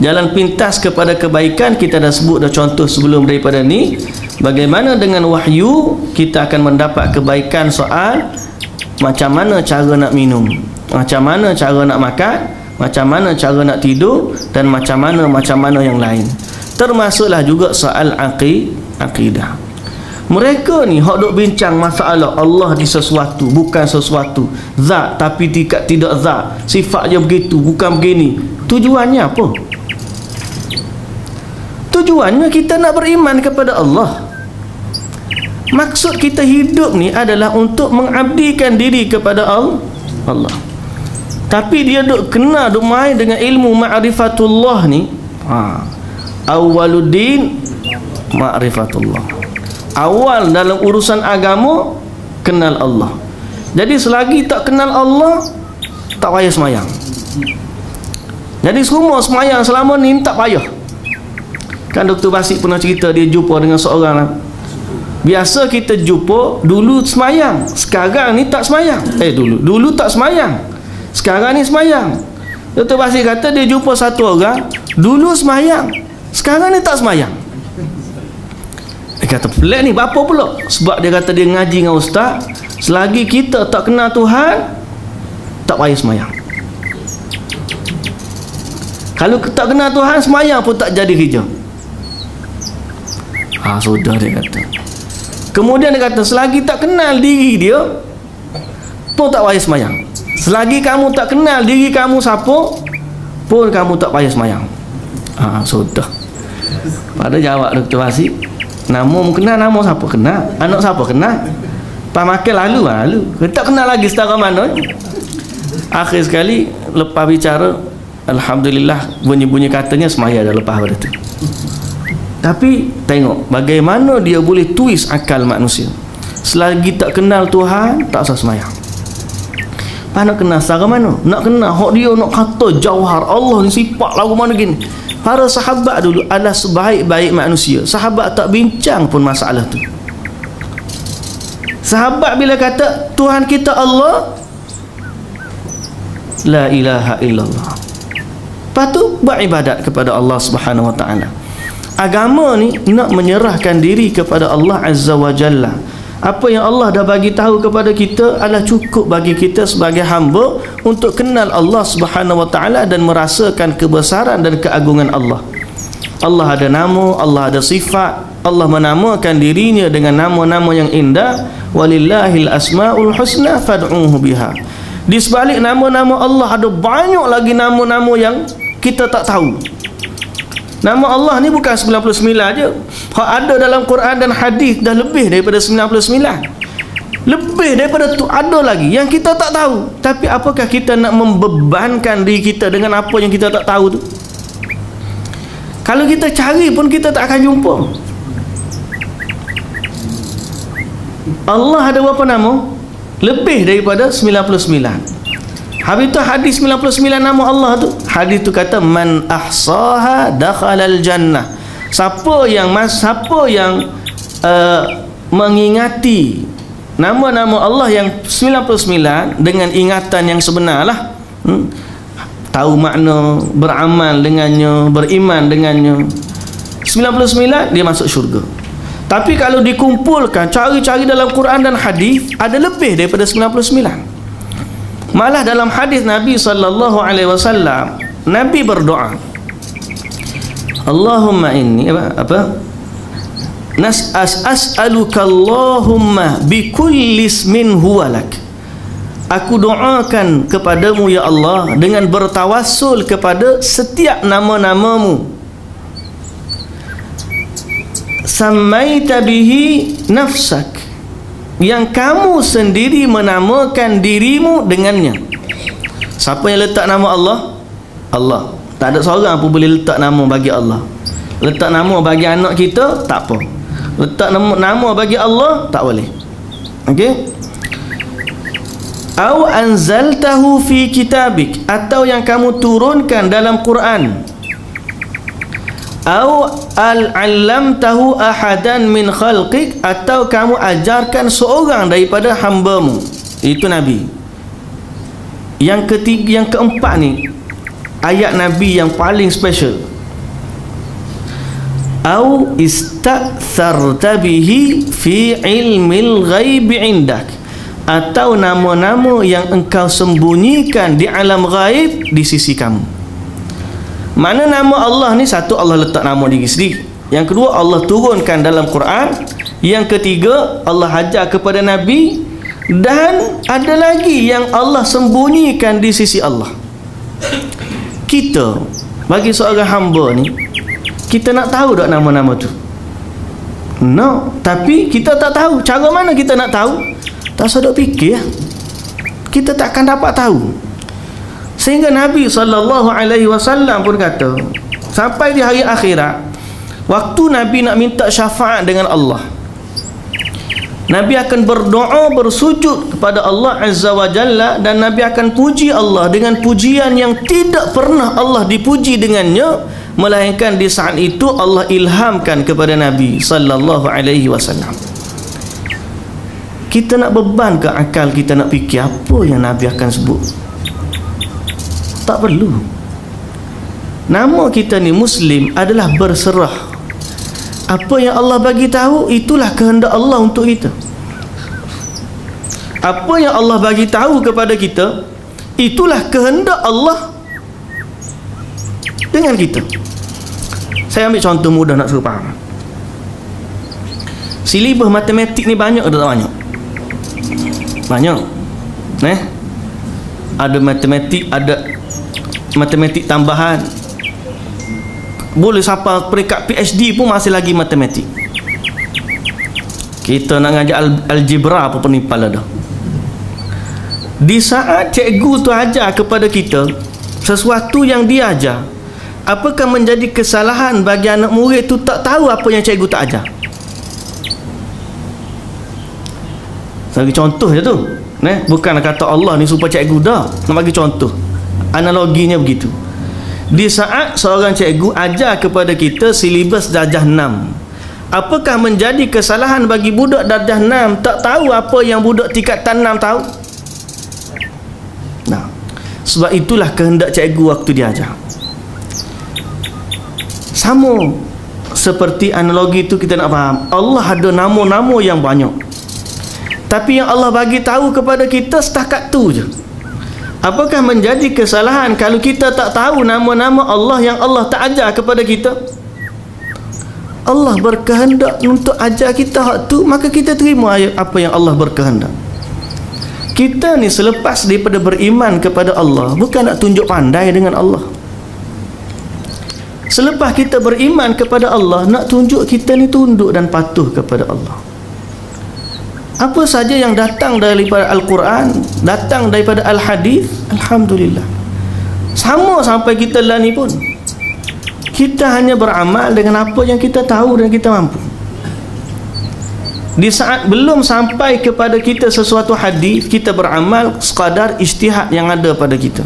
jalan pintas kepada kebaikan kita dah sebut dah contoh sebelum daripada ni. Bagaimana dengan wahyu kita akan mendapat kebaikan soal macam mana cara nak minum macam mana cara nak makan macam mana cara nak tidur dan macam mana macam mana yang lain. Termasuklah juga soal aqid akidah mereka ni hok duk bincang masalah Allah di sesuatu bukan sesuatu. Zat tapi tidak tidak zat. Sifat je begitu bukan begini. Tujuannya apa tujuannya kita nak beriman kepada Allah. Maksud kita hidup ni adalah untuk mengabdikan diri kepada Allah. Tapi dia duk kena duk main dengan ilmu ma'rifatullah ni. Ha. Awwaluddin ma'rifatullah. Awal dalam urusan agama kenal Allah. Jadi selagi tak kenal Allah tak payah semayang. Jadi semua semayang selama ni tak payah kan Dr. Basik pernah cerita dia jumpa dengan seorang biasa kita jumpa dulu semayang. Sekarang ni tak semayang. Eh dulu. Dulu tak semayang. Sekarang ni semayang. Dr. Basik kata dia jumpa satu orang dulu semayang. Sekarang ni tak semayang. Dia kata pelik ni apa pula? Sebab dia kata dia ngaji dengan ustaz selagi kita tak kenal Tuhan tak payah semayang. Kalau tak kenal Tuhan semayang pun tak jadi kerja ha sudah dia kata kemudian dia kata selagi tak kenal diri dia pun tak payah semayang selagi kamu tak kenal diri kamu siapa pun kamu tak payah semayang ha sudah pada jawab Dr. Wasik Nama kenal nama siapa kenal? Anak siapa kenal? Pak makan lalu lah, lalu. Tak kenal lagi setara mana. Akhir sekali lepas bicara alhamdulillah bunyi-bunyi katanya semaya dah lepas pada tu. Tapi tengok bagaimana dia boleh twist akal manusia. Selagi tak kenal Tuhan, tak usah semayang. Pak nak kenal setara mana? Nak kenal hak dia nak kata jauhar Allah ni sifat lagu mana gini para sahabat dulu adalah sebaik-baik manusia sahabat tak bincang pun masalah tu sahabat bila kata Tuhan kita Allah la ilaha illallah lepas tu buat ibadat kepada Allah subhanahu wa ta'ala agama ni nak menyerahkan diri kepada Allah azza wa jalla apa yang Allah dah bagi tahu kepada kita adalah cukup bagi kita sebagai hamba untuk kenal Allah Subhanahu wa taala dan merasakan kebesaran dan keagungan Allah. Allah ada nama, Allah ada sifat, Allah menamakan dirinya dengan nama-nama yang indah. Walillahil asmaul husna fad'uhu biha. Di sebalik nama-nama Allah ada banyak lagi nama-nama yang kita tak tahu. Nama Allah ni bukan 99 je. Hak ada dalam Quran dan hadis dah lebih daripada 99. Lebih daripada tu ada lagi yang kita tak tahu. Tapi apakah kita nak membebankan diri kita dengan apa yang kita tak tahu tu? Kalau kita cari pun kita tak akan jumpa. Allah ada berapa nama? Lebih daripada 99. Habis tu hadis 99 nama Allah tu. Hadis tu kata man ahsaha dakhalal jannah. Siapa yang mas siapa yang uh, mengingati nama-nama Allah yang 99 dengan ingatan yang sebenarlah. Hmm? Tahu makna, beramal dengannya, beriman dengannya. 99 dia masuk syurga. Tapi kalau dikumpulkan cari-cari dalam Quran dan hadis ada lebih daripada 99. Malah dalam hadis Nabi sallallahu alaihi wasallam Nabi berdoa Allahumma inni apa apa? Nas as as'aluka Allahumma bi kulli ismin huwa lak. Aku doakan kepadamu ya Allah dengan bertawassul kepada setiap nama-namamu. Samaita bihi nafsak yang kamu sendiri menamakan dirimu dengannya. Siapa yang letak nama Allah? Allah. Tak ada seorang pun boleh letak nama bagi Allah. Letak nama bagi anak kita? Tak apa. Letak nama, nama bagi Allah? Tak boleh. Ok au anzaltahu fi kitabik. Atau yang kamu turunkan dalam Quran au al-allamtahu ahadan min khalqik atau kamu ajarkan seorang daripada hambamu. Itu nabi. Yang ketiga yang keempat ni ayat nabi yang paling special. Au istaktsarta bihi fi ilmil ghaibi indak atau nama-nama yang engkau sembunyikan di alam gaib di sisi kamu mana nama Allah ni? Satu Allah letak nama diri sendiri. Yang kedua Allah turunkan dalam Quran. Yang ketiga Allah hajar kepada Nabi. Dan ada lagi yang Allah sembunyikan di sisi Allah. Kita bagi seorang hamba ni kita nak tahu tak nama-nama tu? No tapi kita tak tahu. Cara mana kita nak tahu? Tak sedap fikir ya. kita takkan dapat tahu sehingga Nabi SAW pun kata sampai di hari akhirat waktu Nabi nak minta syafaat dengan Allah Nabi akan berdoa bersujud kepada Allah Azza wa Jalla dan Nabi akan puji Allah dengan pujian yang tidak pernah Allah dipuji dengannya melainkan di saat itu Allah ilhamkan kepada Nabi sallallahu alaihi wasallam. Kita nak beban ke akal kita nak fikir apa yang Nabi akan sebut? Tak perlu. Nama kita ni Muslim adalah berserah. Apa yang Allah bagi tahu itulah kehendak Allah untuk kita. Apa yang Allah bagi tahu kepada kita itulah kehendak Allah dengan kita. Saya ambil contoh mudah nak suruh faham. Silibus matematik ni banyak atau tak banyak? Banyak. Eh? Ada matematik ada matematik tambahan. Boleh sampai peringkat PhD pun masih lagi matematik. Kita nak ngajar al- algebra apa penipal dah. Di saat cikgu tu ajar kepada kita sesuatu yang dia ajar apakah menjadi kesalahan bagi anak murid tu tak tahu apa yang cikgu tak ajar? Saya bagi contoh je tu. Ne? bukan kata Allah ni supaya cikgu dah. Nak bagi contoh analoginya begitu. Di saat seorang cikgu ajar kepada kita silibus darjah 6 apakah menjadi kesalahan bagi budak darjah 6 tak tahu apa yang budak tingkatan 6 tahu? Nah sebab itulah kehendak cikgu waktu dia ajar. Sama seperti analogi itu kita nak faham. Allah ada nama-nama yang banyak. Tapi yang Allah bagi tahu kepada kita setakat tu je Apakah menjadi kesalahan kalau kita tak tahu nama-nama Allah yang Allah tak ajar kepada kita? Allah berkehendak untuk ajar kita hak tu, maka kita terima ayat apa yang Allah berkehendak. Kita ni selepas daripada beriman kepada Allah, bukan nak tunjuk pandai dengan Allah. Selepas kita beriman kepada Allah, nak tunjuk kita ni tunduk dan patuh kepada Allah apa saja yang datang daripada Al-Quran datang daripada Al-Hadis Alhamdulillah. Sama sampai kita lah ni pun. Kita hanya beramal dengan apa yang kita tahu dan kita mampu. Di saat belum sampai kepada kita sesuatu hadis kita beramal sekadar istihad yang ada pada kita.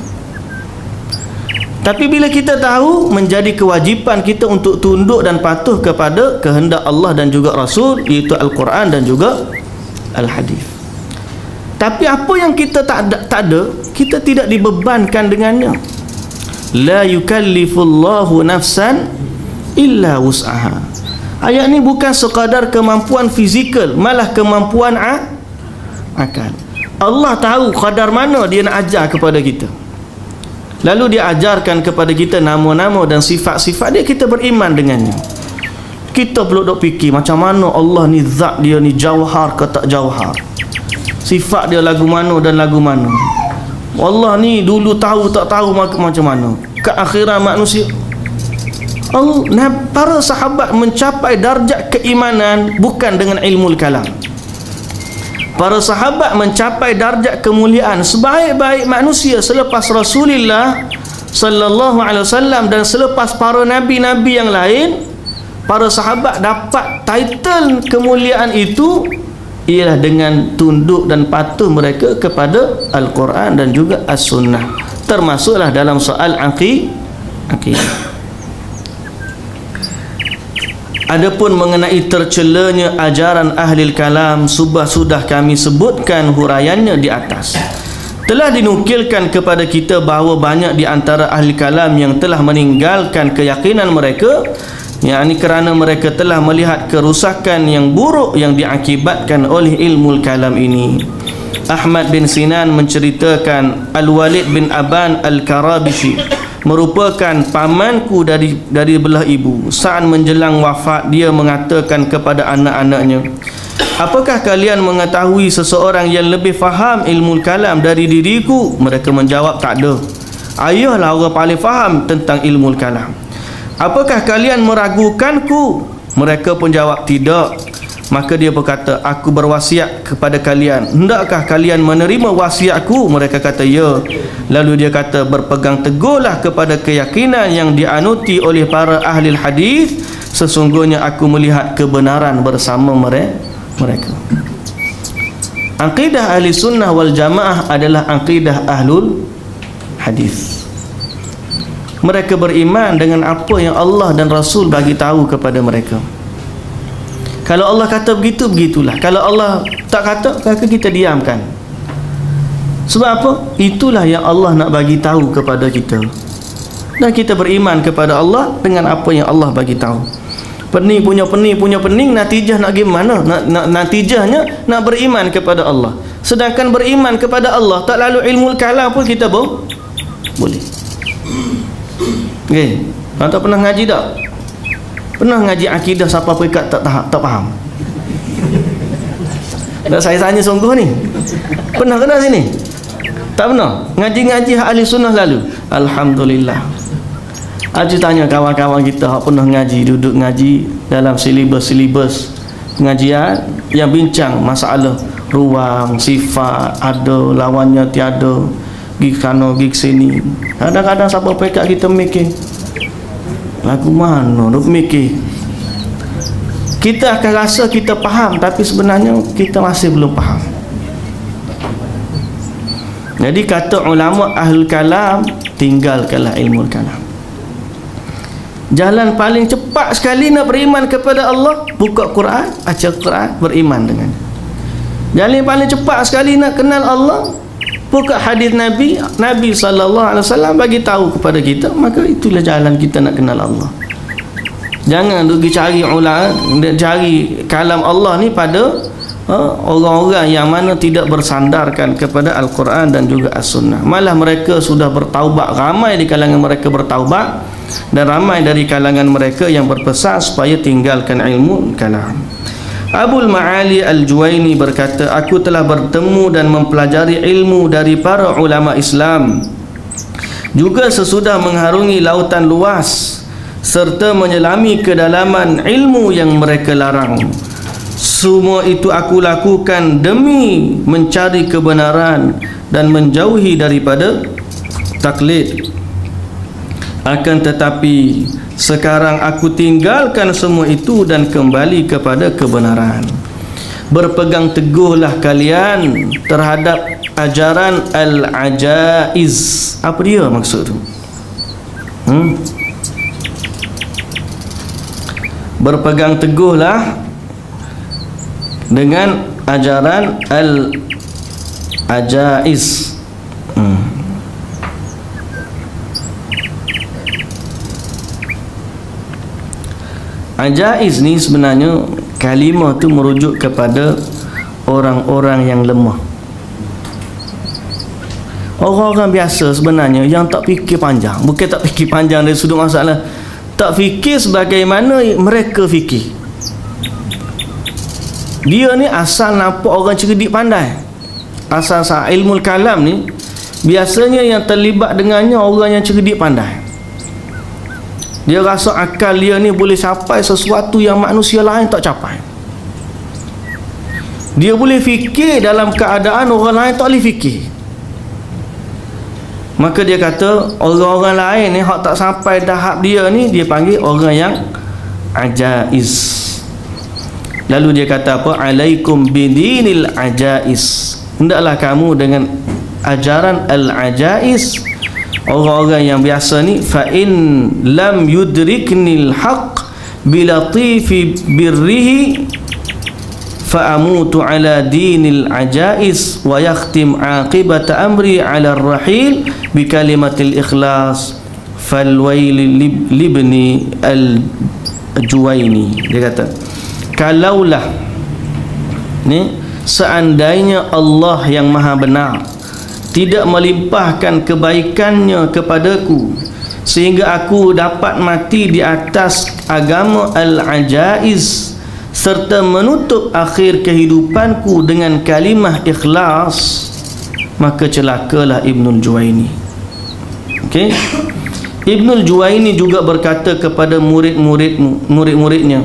Tapi bila kita tahu menjadi kewajipan kita untuk tunduk dan patuh kepada kehendak Allah dan juga Rasul iaitu Al-Quran dan juga al-hadis. Tapi apa yang kita tak ada, tak ada, kita tidak dibebankan dengannya. La yukallifullahu nafsan illa wus'aha. Ayat ni bukan sekadar kemampuan fizikal, malah kemampuan a- akal. Allah tahu kadar mana dia nak ajar kepada kita. Lalu dia ajarkan kepada kita nama-nama dan sifat-sifat dia kita beriman dengannya kita perlu dok fikir macam mana Allah ni zat dia ni jauhar ke tak jauhar. Sifat dia lagu mana dan lagu mana. Allah ni dulu tahu tak tahu macam mana. Keakhiran manusia. Allah, nah, para sahabat mencapai darjat keimanan bukan dengan ilmu kalam. Para sahabat mencapai darjat kemuliaan sebaik-baik manusia selepas Rasulullah sallallahu alaihi wasallam dan selepas para nabi-nabi yang lain para sahabat dapat title kemuliaan itu ialah dengan tunduk dan patuh mereka kepada Al-Quran dan juga As-Sunnah termasuklah dalam soal aqi aqi Adapun mengenai tercelanya ajaran ahli kalam sudah sudah kami sebutkan huraiannya di atas. Telah dinukilkan kepada kita bahawa banyak di antara ahli kalam yang telah meninggalkan keyakinan mereka yakni kerana mereka telah melihat kerusakan yang buruk yang diakibatkan oleh ilmu kalam ini. Ahmad bin Sinan menceritakan Al-Walid bin Aban Al-Karabishi merupakan pamanku dari dari belah ibu. Saat menjelang wafat dia mengatakan kepada anak-anaknya, "Apakah kalian mengetahui seseorang yang lebih faham ilmu kalam dari diriku?" Mereka menjawab, "Tak ada." Ayahlah orang paling faham tentang ilmu kalam. Apakah kalian meragukanku? Mereka pun jawab, "Tidak." Maka dia berkata, aku berwasiat kepada kalian. Hendakkah kalian menerima wasiatku? Mereka kata, ya. Lalu dia kata, berpegang teguhlah kepada keyakinan yang dianuti oleh para ahli hadis. Sesungguhnya aku melihat kebenaran bersama mereka. Aqidah ahli sunnah wal jamaah adalah aqidah ahlul hadis. Mereka beriman dengan apa yang Allah dan Rasul bagi tahu kepada mereka. Kalau Allah kata begitu, begitulah. Kalau Allah tak kata, maka kita diamkan. Sebab apa? Itulah yang Allah nak bagi tahu kepada kita. Dan kita beriman kepada Allah dengan apa yang Allah bagi tahu. Pening punya pening punya pening, natijah nak gimana? Nak, nak, natijahnya nak beriman kepada Allah. Sedangkan beriman kepada Allah, tak lalu ilmu kalam pun kita bo boleh. Okay. Tuan-tuan pernah ngaji tak? Pernah ngaji akidah siapa pekat tak tak, tak faham? Dan saya tanya sungguh ni. Pernah kena sini? Tak pernah. Ngaji-ngaji ahli sunnah lalu. Alhamdulillah. Haji tanya kawan-kawan kita yang pernah ngaji, duduk ngaji dalam silibus-silibus pengajian yang bincang masalah ruang, sifat, ada, lawannya tiada, gig sana, gig sini. Kadang-kadang siapa pekat kita mikir, lagu mana duk mikir? Kita akan rasa kita faham tapi sebenarnya kita masih belum faham. Jadi kata ulama ahli kalam tinggalkanlah ilmu kalam. Jalan paling cepat sekali nak beriman kepada Allah buka Quran baca Quran beriman dengan jalan paling cepat sekali nak kenal Allah buka hadis Nabi Nabi sallallahu alaihi wasallam bagi tahu kepada kita maka itulah jalan kita nak kenal Allah. Jangan pergi cari ulama cari kalam Allah ni pada ha, orang-orang yang mana tidak bersandarkan kepada Al-Quran dan juga As-Sunnah. Malah mereka sudah bertaubat ramai di kalangan mereka bertaubat dan ramai dari kalangan mereka yang berpesan supaya tinggalkan ilmu kalam Abul Ma'ali Al-Juwaini berkata, Aku telah bertemu dan mempelajari ilmu dari para ulama Islam. Juga sesudah mengharungi lautan luas serta menyelami kedalaman ilmu yang mereka larang. Semua itu aku lakukan demi mencari kebenaran dan menjauhi daripada taklid. Akan tetapi sekarang aku tinggalkan semua itu dan kembali kepada kebenaran. Berpegang teguhlah kalian terhadap ajaran al-ajaiz. Apa dia maksud tu? Hmm? berpegang teguhlah dengan ajaran al-ajaiz Ajaiz ni sebenarnya kalimah tu merujuk kepada orang-orang yang lemah. Orang-orang biasa sebenarnya yang tak fikir panjang, bukan tak fikir panjang dari sudut masalah, tak fikir sebagaimana mereka fikir. Dia ni asal nampak orang cerdik pandai. Asal asal ilmu kalam ni biasanya yang terlibat dengannya orang yang cerdik pandai dia rasa akal dia ni boleh capai sesuatu yang manusia lain tak capai. Dia boleh fikir dalam keadaan orang lain tak boleh fikir. Maka dia kata orang-orang lain ni hak tak sampai tahap dia ni dia panggil orang yang ajaiz lalu dia kata apa? Alaikum bidinil ajaiz hendaklah kamu dengan ajaran al-ajaiz orang-orang yang biasa ni fa in lam yudriknil haq bilatifi birrihi fa'amutu ala dinil ajais wa yakhtim aqibata amri ala rahil bi kalimatil ikhlas. Fal wail libni al juwaini. Dia kata kalaulah ni seandainya Allah yang maha benar tidak melimpahkan kebaikannya kepadaku sehingga aku dapat mati di atas agama al-ajaiz serta menutup akhir kehidupanku dengan kalimah ikhlas. Maka celakalah Ibnul Juwaini. Okey? Ibnul Juwaini juga berkata kepada murid-muridmu murid-muridnya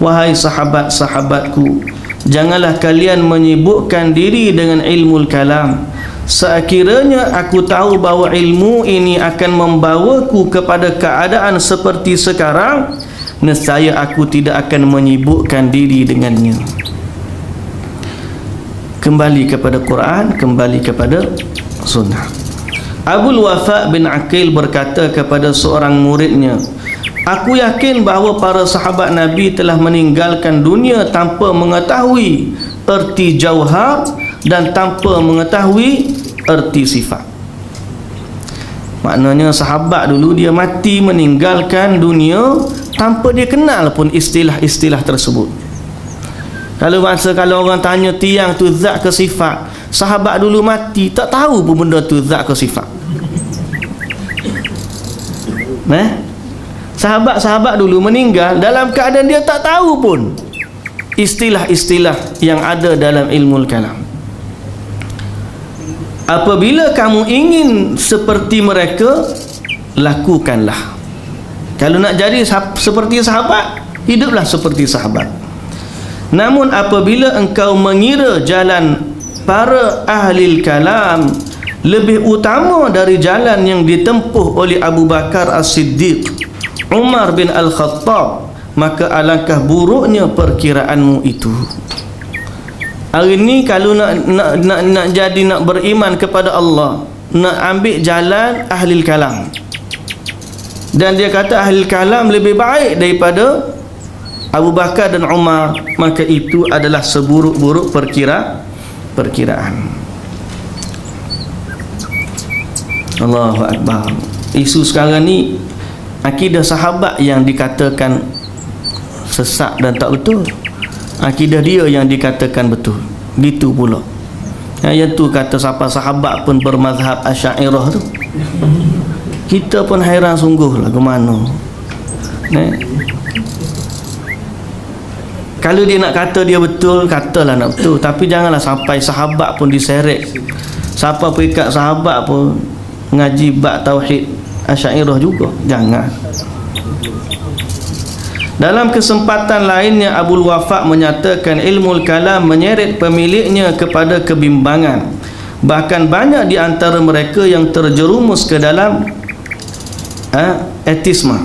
wahai sahabat-sahabatku janganlah kalian menyibukkan diri dengan ilmu kalam Sekiranya aku tahu bahawa ilmu ini akan membawaku kepada keadaan seperti sekarang Nescaya aku tidak akan menyibukkan diri dengannya. Kembali kepada Quran, kembali kepada sunnah. Abu Wafa bin Aqil berkata kepada seorang muridnya Aku yakin bahawa para sahabat Nabi telah meninggalkan dunia tanpa mengetahui erti jauhar dan tanpa mengetahui erti sifat. Maknanya sahabat dulu dia mati meninggalkan dunia tanpa dia kenal pun istilah-istilah tersebut. Kalau masa kalau orang tanya tiang tu zat ke sifat sahabat dulu mati tak tahu pun benda tu zat ke sifat. Eh? sahabat-sahabat dulu meninggal dalam keadaan dia tak tahu pun istilah-istilah yang ada dalam ilmu kalam apabila kamu ingin seperti mereka lakukanlah. Kalau nak jadi seperti sahabat hiduplah seperti sahabat. Namun apabila engkau mengira jalan para ahli kalam lebih utama dari jalan yang ditempuh oleh Abu Bakar As-Siddiq Umar bin Al-Khattab maka alangkah buruknya perkiraanmu itu hari ni kalau nak nak nak, nak jadi nak beriman kepada Allah nak ambil jalan ahli kalam. Dan dia kata ahli kalam lebih baik daripada Abu Bakar dan Umar. Maka itu adalah seburuk-buruk perkira perkiraan. Allahu Akbar. Isu sekarang ni akidah sahabat yang dikatakan sesak dan tak betul akidah dia yang dikatakan betul. Gitu pula. Yang tu kata siapa sahabat pun bermazhab asyairah tu. Kita pun hairan sungguh lah ke mana. Eh? kalau dia nak kata dia betul katalah nak betul. Tapi janganlah sampai sahabat pun diseret. Siapa perikat sahabat pun ngaji bak tauhid asyairah juga. Jangan dalam kesempatan lainnya Abu Wafa menyatakan ilmu kalam menyeret pemiliknya kepada kebimbangan. Bahkan banyak di antara mereka yang terjerumus ke dalam uh, etisma.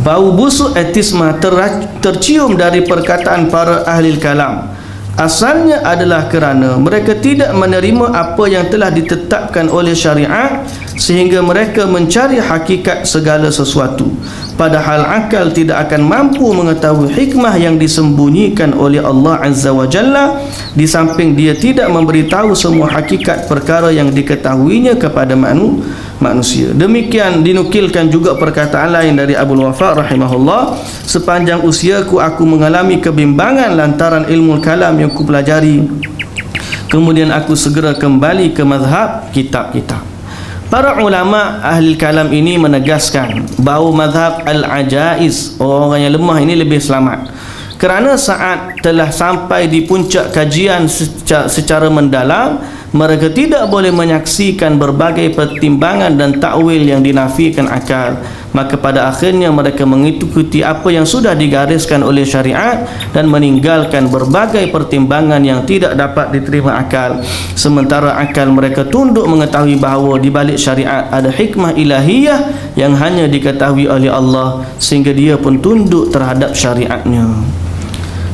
Bau busuk etisma ter tercium dari perkataan para ahli kalam. Asalnya adalah kerana mereka tidak menerima apa yang telah ditetapkan oleh syariat sehingga mereka mencari hakikat segala sesuatu. Padahal akal tidak akan mampu mengetahui hikmah yang disembunyikan oleh Allah Azza wa Jalla. Di samping dia tidak memberitahu semua hakikat perkara yang diketahuinya kepada manu manusia. Demikian dinukilkan juga perkataan lain dari Abu Wafa rahimahullah. Sepanjang usiaku aku mengalami kebimbangan lantaran ilmu kalam yang ku pelajari. Kemudian aku segera kembali ke mazhab kitab-kitab Para ulama ahli kalam ini menegaskan bahawa mazhab al-ajaiz orang yang lemah ini lebih selamat. Kerana saat telah sampai di puncak kajian secara, secara mendalam, mereka tidak boleh menyaksikan berbagai pertimbangan dan takwil yang dinafikan akal. Maka pada akhirnya mereka mengikuti apa yang sudah digariskan oleh syariat dan meninggalkan berbagai pertimbangan yang tidak dapat diterima akal. Sementara akal mereka tunduk mengetahui bahawa di balik syariat ada hikmah ilahiyah yang hanya diketahui oleh Allah sehingga dia pun tunduk terhadap syariatnya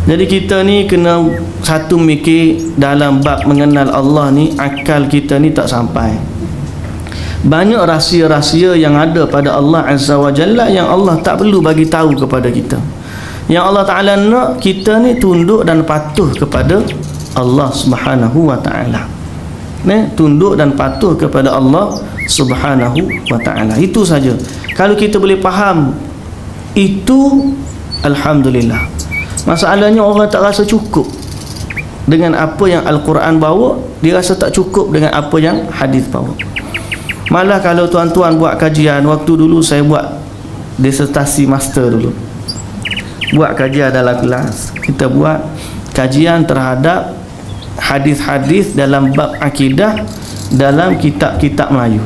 jadi kita ni kena satu mikir dalam bab mengenal Allah ni akal kita ni tak sampai. banyak rahsia-rahsia yang ada pada Allah Azza wa Jalla yang Allah tak perlu bagi tahu kepada kita yang Allah Ta'ala nak kita ni tunduk dan patuh kepada Allah Subhanahu wa Ta'ala ne? tunduk dan patuh kepada Allah Subhanahu wa Ta'ala itu saja kalau kita boleh faham itu Alhamdulillah masalahnya orang tak rasa cukup dengan apa yang Al-Quran bawa dia rasa tak cukup dengan apa yang hadis bawa. Malah kalau tuan-tuan buat kajian waktu dulu saya buat disertasi master dulu. Buat kajian dalam kelas. Kita buat kajian terhadap hadis-hadis dalam bab akidah dalam kitab-kitab Melayu.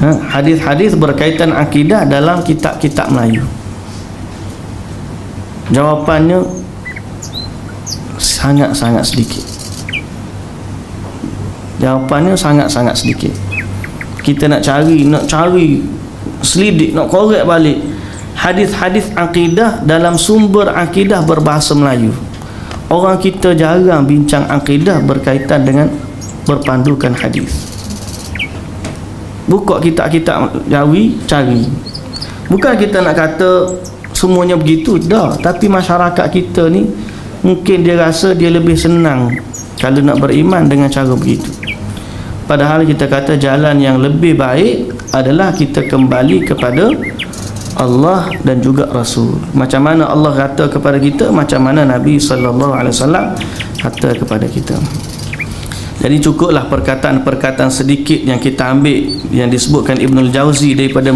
Ha, hadis-hadis berkaitan akidah dalam kitab-kitab Melayu jawapannya sangat-sangat sedikit. Jawapannya sangat-sangat sedikit. Kita nak cari nak cari selidik nak korek balik hadis-hadis akidah dalam sumber akidah berbahasa Melayu. Orang kita jarang bincang akidah berkaitan dengan berpandukan hadis. Buka kitab-kitab Jawi cari. Bukan kita nak kata semuanya begitu? Dah tapi masyarakat kita ni mungkin dia rasa dia lebih senang kalau nak beriman dengan cara begitu. Padahal kita kata jalan yang lebih baik adalah kita kembali kepada Allah dan juga Rasul. Macam mana Allah kata kepada kita macam mana Nabi SAW kata kepada kita. Jadi cukuplah perkataan-perkataan sedikit yang kita ambil yang disebutkan Ibnul Jauzi daripada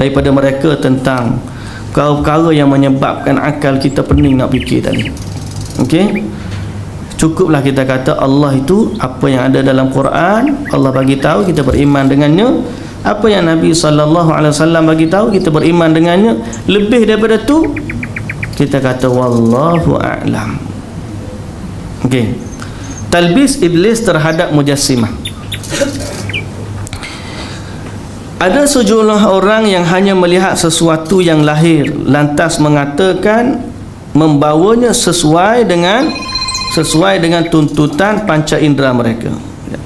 daripada mereka tentang perkara-perkara yang menyebabkan akal kita pening nak fikir tadi. Okey? Cukuplah kita kata Allah itu apa yang ada dalam Quran Allah bagi tahu kita beriman dengannya. Apa yang Nabi sallallahu alaihi wasallam bagi tahu kita beriman dengannya. Lebih daripada tu kita kata wallahu a'lam. Okey? Talbis iblis terhadap mujassimah ada sejumlah orang yang hanya melihat sesuatu yang lahir lantas mengatakan membawanya sesuai dengan sesuai dengan tuntutan panca indera mereka. Ya.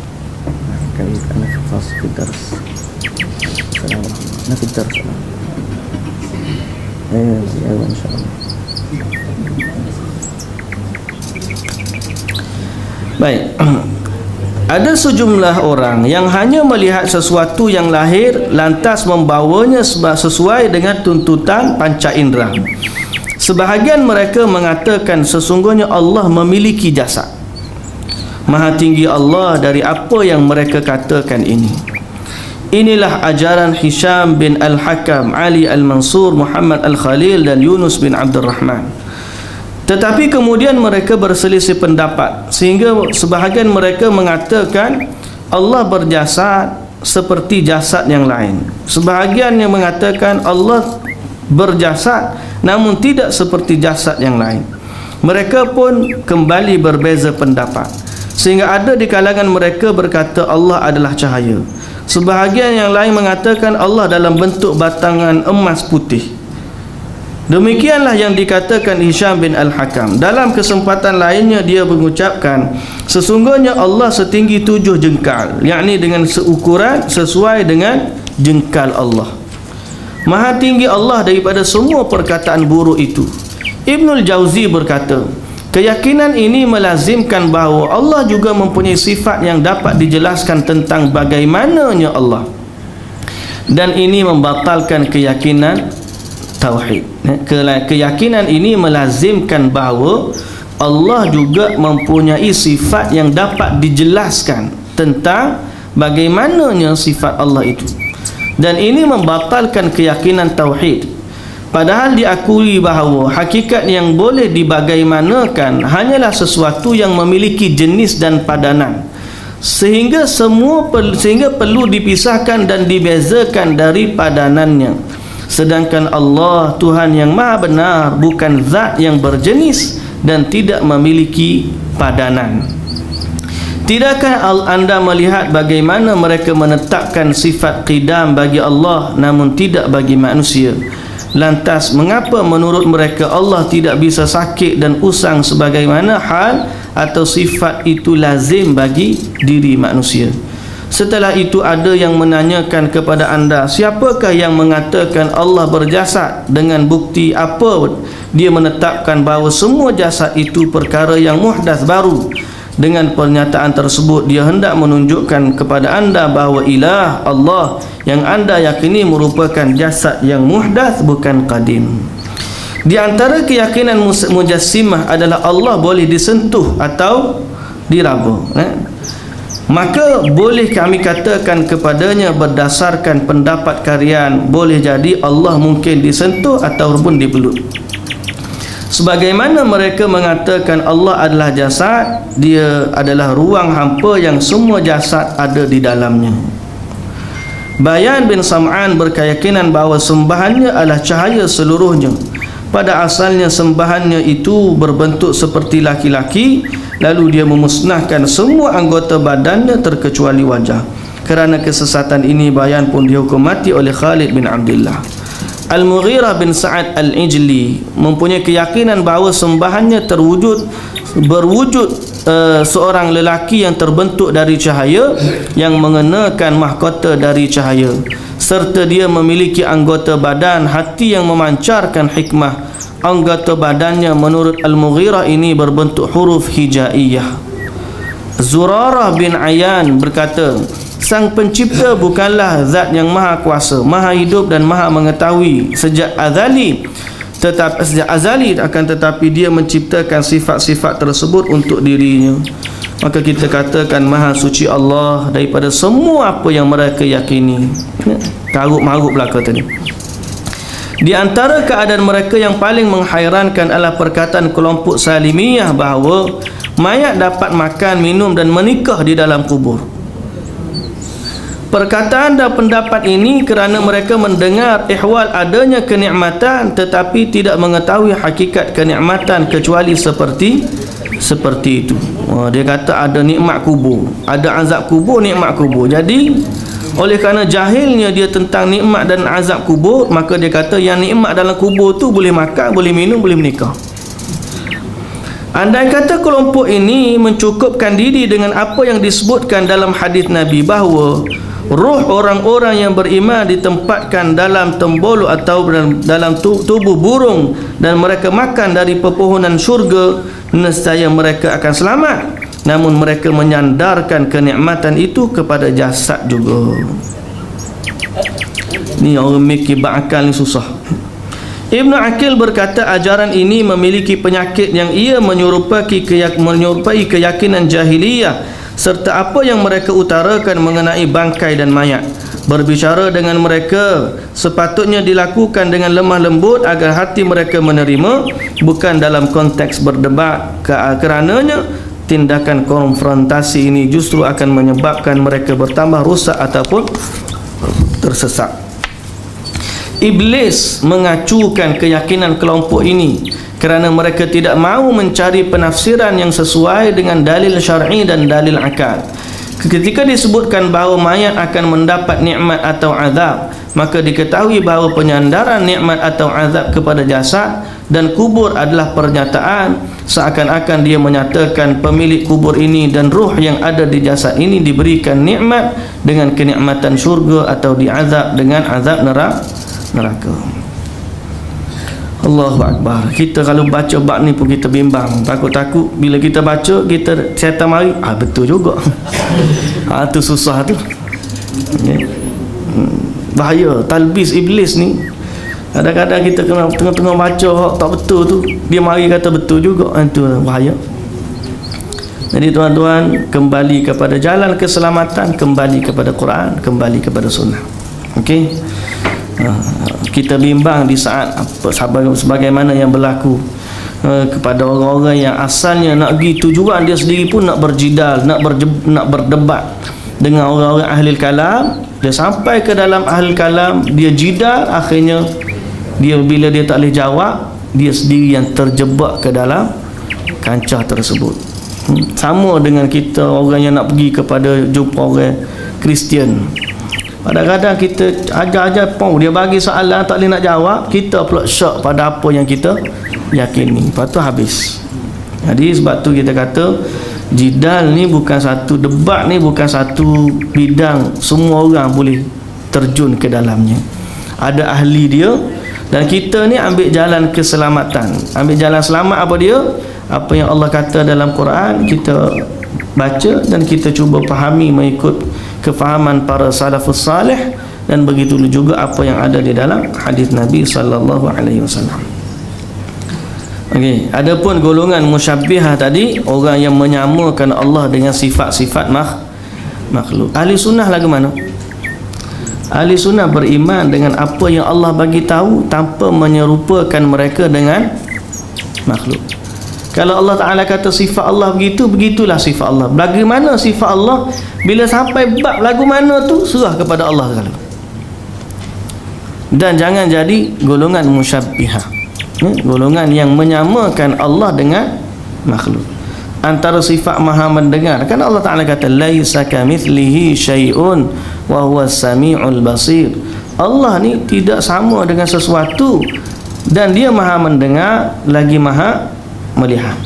Baik. Ada sejumlah orang yang hanya melihat sesuatu yang lahir lantas membawanya sesuai dengan tuntutan panca indera. Sebahagian mereka mengatakan sesungguhnya Allah memiliki jasad. Maha tinggi Allah dari apa yang mereka katakan ini. Inilah ajaran Hisham bin Al-Hakam, Ali Al-Mansur, Muhammad Al-Khalil dan Yunus bin Abdul Rahman. Tetapi kemudian mereka berselisih pendapat sehingga sebahagian mereka mengatakan Allah berjasad seperti jasad yang lain. Sebahagian yang mengatakan Allah berjasad namun tidak seperti jasad yang lain. Mereka pun kembali berbeza pendapat. Sehingga ada di kalangan mereka berkata Allah adalah cahaya. Sebahagian yang lain mengatakan Allah dalam bentuk batangan emas putih. Demikianlah yang dikatakan Hisham bin Al-Hakam. Dalam kesempatan lainnya dia mengucapkan Sesungguhnya Allah setinggi tujuh jengkal Yakni dengan seukuran sesuai dengan jengkal Allah. Maha tinggi Allah daripada semua perkataan buruk itu. Ibnul Jauzi berkata Keyakinan ini melazimkan bahawa Allah juga mempunyai sifat yang dapat dijelaskan tentang bagaimananya Allah. Dan ini membatalkan keyakinan tauhid. Eh, keyakinan ini melazimkan bahawa Allah juga mempunyai sifat yang dapat dijelaskan tentang bagaimananya sifat Allah itu. Dan ini membatalkan keyakinan tauhid. Padahal diakui bahawa hakikat yang boleh dibagaimanakan hanyalah sesuatu yang memiliki jenis dan padanan. Sehingga semua sehingga perlu dipisahkan dan dibezakan dari padanannya sedangkan Allah Tuhan yang maha benar bukan zat yang berjenis dan tidak memiliki padanan. Tidakkah anda melihat bagaimana mereka menetapkan sifat qidam bagi Allah namun tidak bagi manusia? Lantas mengapa menurut mereka Allah tidak bisa sakit dan usang sebagaimana hal atau sifat itu lazim bagi diri manusia Setelah itu ada yang menanyakan kepada anda Siapakah yang mengatakan Allah berjasad Dengan bukti apa? Dia menetapkan bahawa semua jasad itu perkara yang muhdas baru. Dengan pernyataan tersebut Dia hendak menunjukkan kepada anda bahawa ilah Allah Yang anda yakini merupakan jasad yang muhdas bukan qadim. Di antara keyakinan mujassimah adalah Allah boleh disentuh atau diraba eh? Maka boleh kami katakan kepadanya berdasarkan pendapat kalian boleh jadi Allah mungkin disentuh ataupun dipeluk sebagaimana mereka mengatakan Allah adalah jasad dia adalah ruang hampa yang semua jasad ada di dalamnya. Bayan bin Sam'an berkeyakinan bahawa sembahannya adalah cahaya seluruhnya. Pada asalnya sembahannya itu berbentuk seperti laki-laki lalu dia memusnahkan semua anggota badannya terkecuali wajah. Kerana kesesatan ini bayan pun dihukum mati oleh Khalid bin Abdullah. Al-Mughirah bin Sa'ad Al-Ijli mempunyai keyakinan bahawa sembahannya terwujud berwujud uh, seorang lelaki yang terbentuk dari cahaya yang mengenakan mahkota dari cahaya. Serta dia memiliki anggota badan hati yang memancarkan hikmah anggota badannya menurut Al-Mughirah ini berbentuk huruf hijaiyah. Zurarah bin Ayan berkata Sang pencipta bukanlah zat yang maha kuasa Maha hidup dan maha mengetahui Sejak azali. Tetap sejak azali akan tetapi dia menciptakan sifat-sifat tersebut untuk dirinya. Maka kita katakan maha suci Allah daripada semua apa yang mereka yakini. Karut marut belaka tadi di antara keadaan mereka yang paling menghairankan adalah perkataan kelompok salimiyah bahawa mayat dapat makan, minum dan menikah di dalam kubur. Perkataan dan pendapat ini kerana mereka mendengar ihwal adanya kenikmatan tetapi tidak mengetahui hakikat kenikmatan kecuali seperti seperti itu. Oh, dia kata ada nikmat kubur, ada azab kubur, nikmat kubur. Jadi oleh kerana jahilnya dia tentang nikmat dan azab kubur maka dia kata yang nikmat dalam kubur tu boleh makan boleh minum boleh menikah. Andai kata kelompok ini mencukupkan diri dengan apa yang disebutkan dalam hadis Nabi bahawa roh orang-orang yang beriman ditempatkan dalam tembolu atau dalam tubuh burung dan mereka makan dari pepohonan syurga nescaya mereka akan selamat namun mereka menyandarkan kenikmatan itu kepada jasad juga. Ni orang mikir bakal ni susah. Ibn Akil berkata ajaran ini memiliki penyakit yang ia menyerupai, keyak, menyerupai keyakinan jahiliyah serta apa yang mereka utarakan mengenai bangkai dan mayat. Berbicara dengan mereka sepatutnya dilakukan dengan lemah lembut agar hati mereka menerima bukan dalam konteks berdebat kerananya tindakan konfrontasi ini justru akan menyebabkan mereka bertambah rusak ataupun tersesat. Iblis mengacukan keyakinan kelompok ini kerana mereka tidak mahu mencari penafsiran yang sesuai dengan dalil syar'i dan dalil akal. Ketika disebutkan bahawa mayat akan mendapat nikmat atau azab, maka diketahui bahawa penyandaran nikmat atau azab kepada jasad dan kubur adalah pernyataan seakan-akan dia menyatakan pemilik kubur ini dan ruh yang ada di jasad ini diberikan nikmat dengan kenikmatan syurga atau diazab dengan azab neraka. Allahu Akbar. Kita kalau baca bab ni pun kita bimbang. Takut-takut Bila kita baca Kita setan mari Ah betul juga. Ah tu susah tu. Hmm. Bahaya. Talbis iblis ni Kadang-kadang kita kena tengah-tengah baca Tak betul tu. Dia mari kata betul juga. Itu ah, bahaya. Jadi tuan-tuan kembali kepada jalan keselamatan kembali kepada Quran kembali kepada sunnah. Okey kita bimbang di saat sebagaimana yang berlaku uh, kepada orang-orang yang asalnya nak pergi tujuan dia sendiri pun nak berjidal nak berje, nak berdebat dengan orang-orang ahli kalam. Dia sampai ke dalam ahli kalam dia jidal akhirnya dia bila dia tak boleh jawab dia sendiri yang terjebak ke dalam kancah tersebut. Hmm. sama dengan kita orang yang nak pergi kepada jumpa orang Kristian Kadang-kadang kita ajar-ajar pun dia bagi soalan tak boleh nak jawab, kita pula syok pada apa yang kita yakini. Lepas tu habis. jadi sebab tu kita kata jidal ni bukan satu debat ni bukan satu bidang. Semua orang boleh terjun ke dalamnya. Ada ahli dia dan kita ni ambil jalan keselamatan. Ambil jalan selamat apa dia? Apa yang Allah kata dalam Quran kita baca dan kita cuba fahami mengikut kefahaman para salafus salih dan begitu juga apa yang ada di dalam hadis Nabi sallallahu alaihi wasallam Okey, adapun golongan musyabbihah tadi orang yang menyamakan Allah dengan sifat-sifat makh makhluk. Ahli sunnah lagu mana? Ahli sunnah beriman dengan apa yang Allah bagi tahu tanpa menyerupakan mereka dengan makhluk. Kalau Allah Taala kata sifat Allah begitu, begitulah sifat Allah. Bagaimana sifat Allah? Bila sampai bab lagu mana tu serah kepada Allah sekali. Dan jangan jadi golongan musyabbihah. Ya, golongan yang menyamakan Allah dengan makhluk. Antara sifat maha mendengar. Kan Allah Taala kata laisa kamitslihi syai'un wa huwa samiul basir. Allah ni tidak sama dengan sesuatu dan dia maha mendengar lagi maha melihat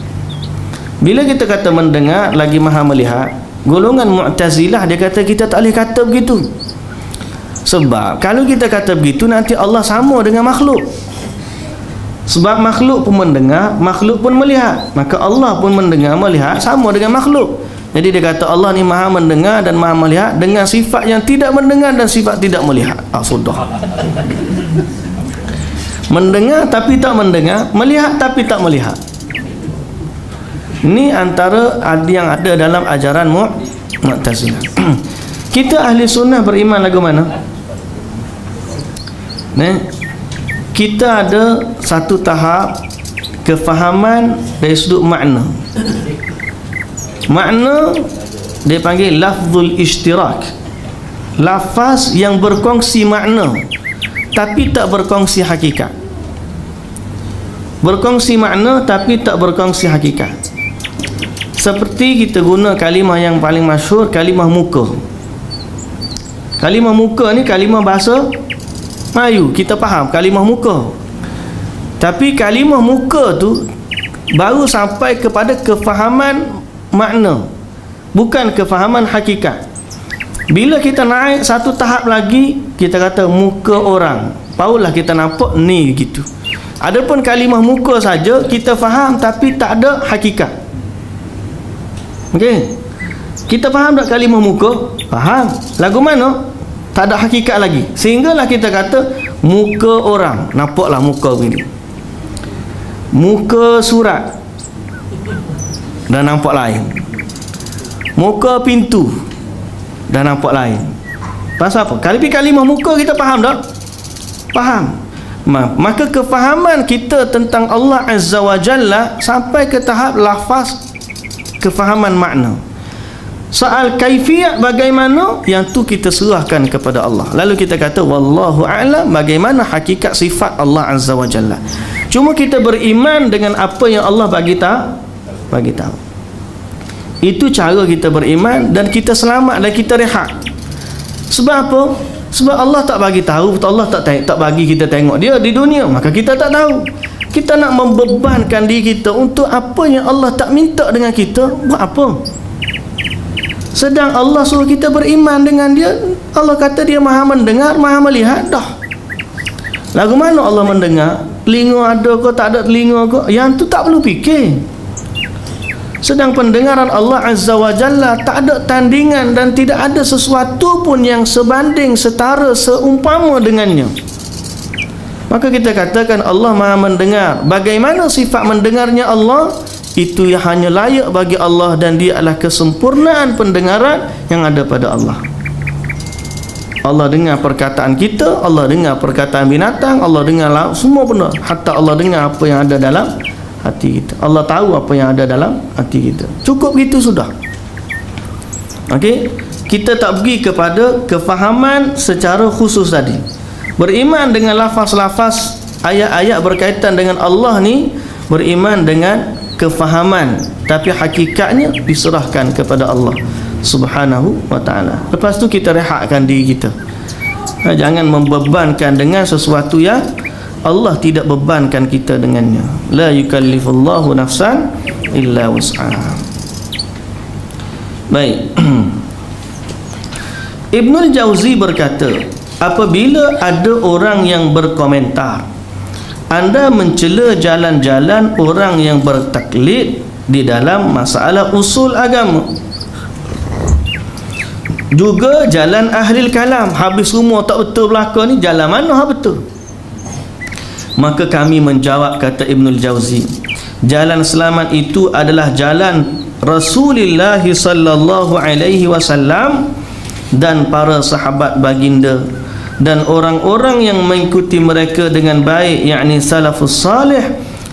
bila kita kata mendengar lagi maha melihat golongan mu'tazilah dia kata kita tak boleh kata begitu sebab kalau kita kata begitu nanti Allah sama dengan makhluk sebab makhluk pun mendengar, makhluk pun melihat. Maka Allah pun mendengar, melihat sama dengan makhluk. Jadi dia kata Allah ni maha mendengar dan maha melihat dengan sifat yang tidak mendengar dan sifat tidak melihat. Ah sudah. Mendengar tapi tak mendengar, melihat tapi tak melihat. Ini antara yang ada dalam ajaran Mu'tazilah. Kita ahli sunnah beriman lagu mana? Nih, kita ada satu tahap kefahaman dari sudut makna. Makna dia panggil lafzul ishtirak. Lafaz yang berkongsi makna tapi tak berkongsi hakikat. Berkongsi makna tapi tak berkongsi hakikat seperti kita guna kalimah yang paling masyhur kalimah muka. Kalimah muka ni kalimah bahasa Melayu. Kita faham kalimah muka. Tapi kalimah muka tu baru sampai kepada kefahaman makna bukan kefahaman hakikat. Bila kita naik satu tahap lagi kita kata muka orang. Barulah kita nampak ni gitu. Adapun kalimah muka saja kita faham tapi tak ada hakikat okey? Kita faham tak kalimah muka? Faham. Lagu mana? Tak ada hakikat lagi. Sehinggalah kita kata muka orang. Nampaklah muka begini. Muka surat. Dan nampak lain. Muka pintu. Dan nampak lain. Pasal apa? kali kalimah muka kita faham tak? faham. Maka kefahaman kita tentang Allah Azza wa Jalla sampai ke tahap lafaz kefahaman makna. Soal kaifiat bagaimana yang tu kita serahkan kepada Allah. Lalu kita kata wallahu a'lam bagaimana hakikat sifat Allah azza wa jalla? Cuma kita beriman dengan apa yang Allah bagi tahu bagi tahu. Itu cara kita beriman dan kita selamat dan kita rehat. Sebab apa? Sebab Allah tak bagi tahu Allah tak tak bagi kita tengok dia di dunia maka kita tak tahu kita nak membebankan diri kita untuk apa yang Allah tak minta dengan kita buat apa? Sedang Allah suruh kita beriman dengan dia Allah kata dia maha mendengar maha melihat dah. Lagu mana Allah mendengar? Telinga ada ke tak ada telinga ke? Yang tu tak perlu fikir. Sedang pendengaran Allah Azza wa Jalla tak ada tandingan dan tidak ada sesuatu pun yang sebanding setara seumpama dengannya maka kita katakan Allah maha mendengar. Bagaimana sifat mendengarnya Allah? Itu yang hanya layak bagi Allah dan dia adalah kesempurnaan pendengaran yang ada pada Allah. Allah dengar perkataan kita Allah dengar perkataan binatang Allah dengar semua benda. Hatta Allah dengar apa yang ada dalam hati kita. Allah tahu apa yang ada dalam hati kita. Cukup gitu sudah. Okey, kita tak pergi kepada kefahaman secara khusus tadi beriman dengan lafaz-lafaz ayat-ayat berkaitan dengan Allah ni beriman dengan kefahaman tapi hakikatnya diserahkan kepada Allah Subhanahu wa taala. Lepas tu kita rehatkan diri kita. Ha, jangan membebankan dengan sesuatu yang Allah tidak bebankan kita dengannya la yukallifullahu nafsan illa wus'aha baik Ibnul Jauzi berkata apabila ada orang yang berkomentar anda mencela jalan-jalan orang yang bertaklid di dalam masalah usul agama. Juga jalan ahli kalam habis semua tak betul belaka ni jalan mana ha betul? Maka kami menjawab kata Ibnul Jauzi jalan selamat itu adalah jalan Rasulullah sallallahu alaihi wasallam dan para sahabat baginda dan orang-orang yang mengikuti mereka dengan baik yakni salafus salih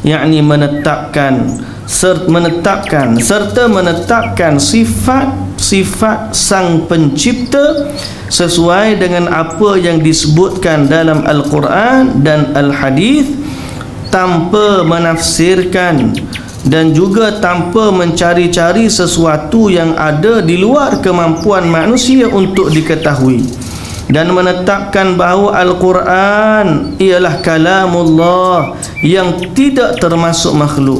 yakni menetapkan serta menetapkan serta menetapkan sifat-sifat sang pencipta sesuai dengan apa yang disebutkan dalam Al-Quran dan Al-Hadis tanpa menafsirkan dan juga tanpa mencari-cari sesuatu yang ada di luar kemampuan manusia untuk diketahui. Dan menetapkan bahawa Al-Quran ialah kalamullah yang tidak termasuk makhluk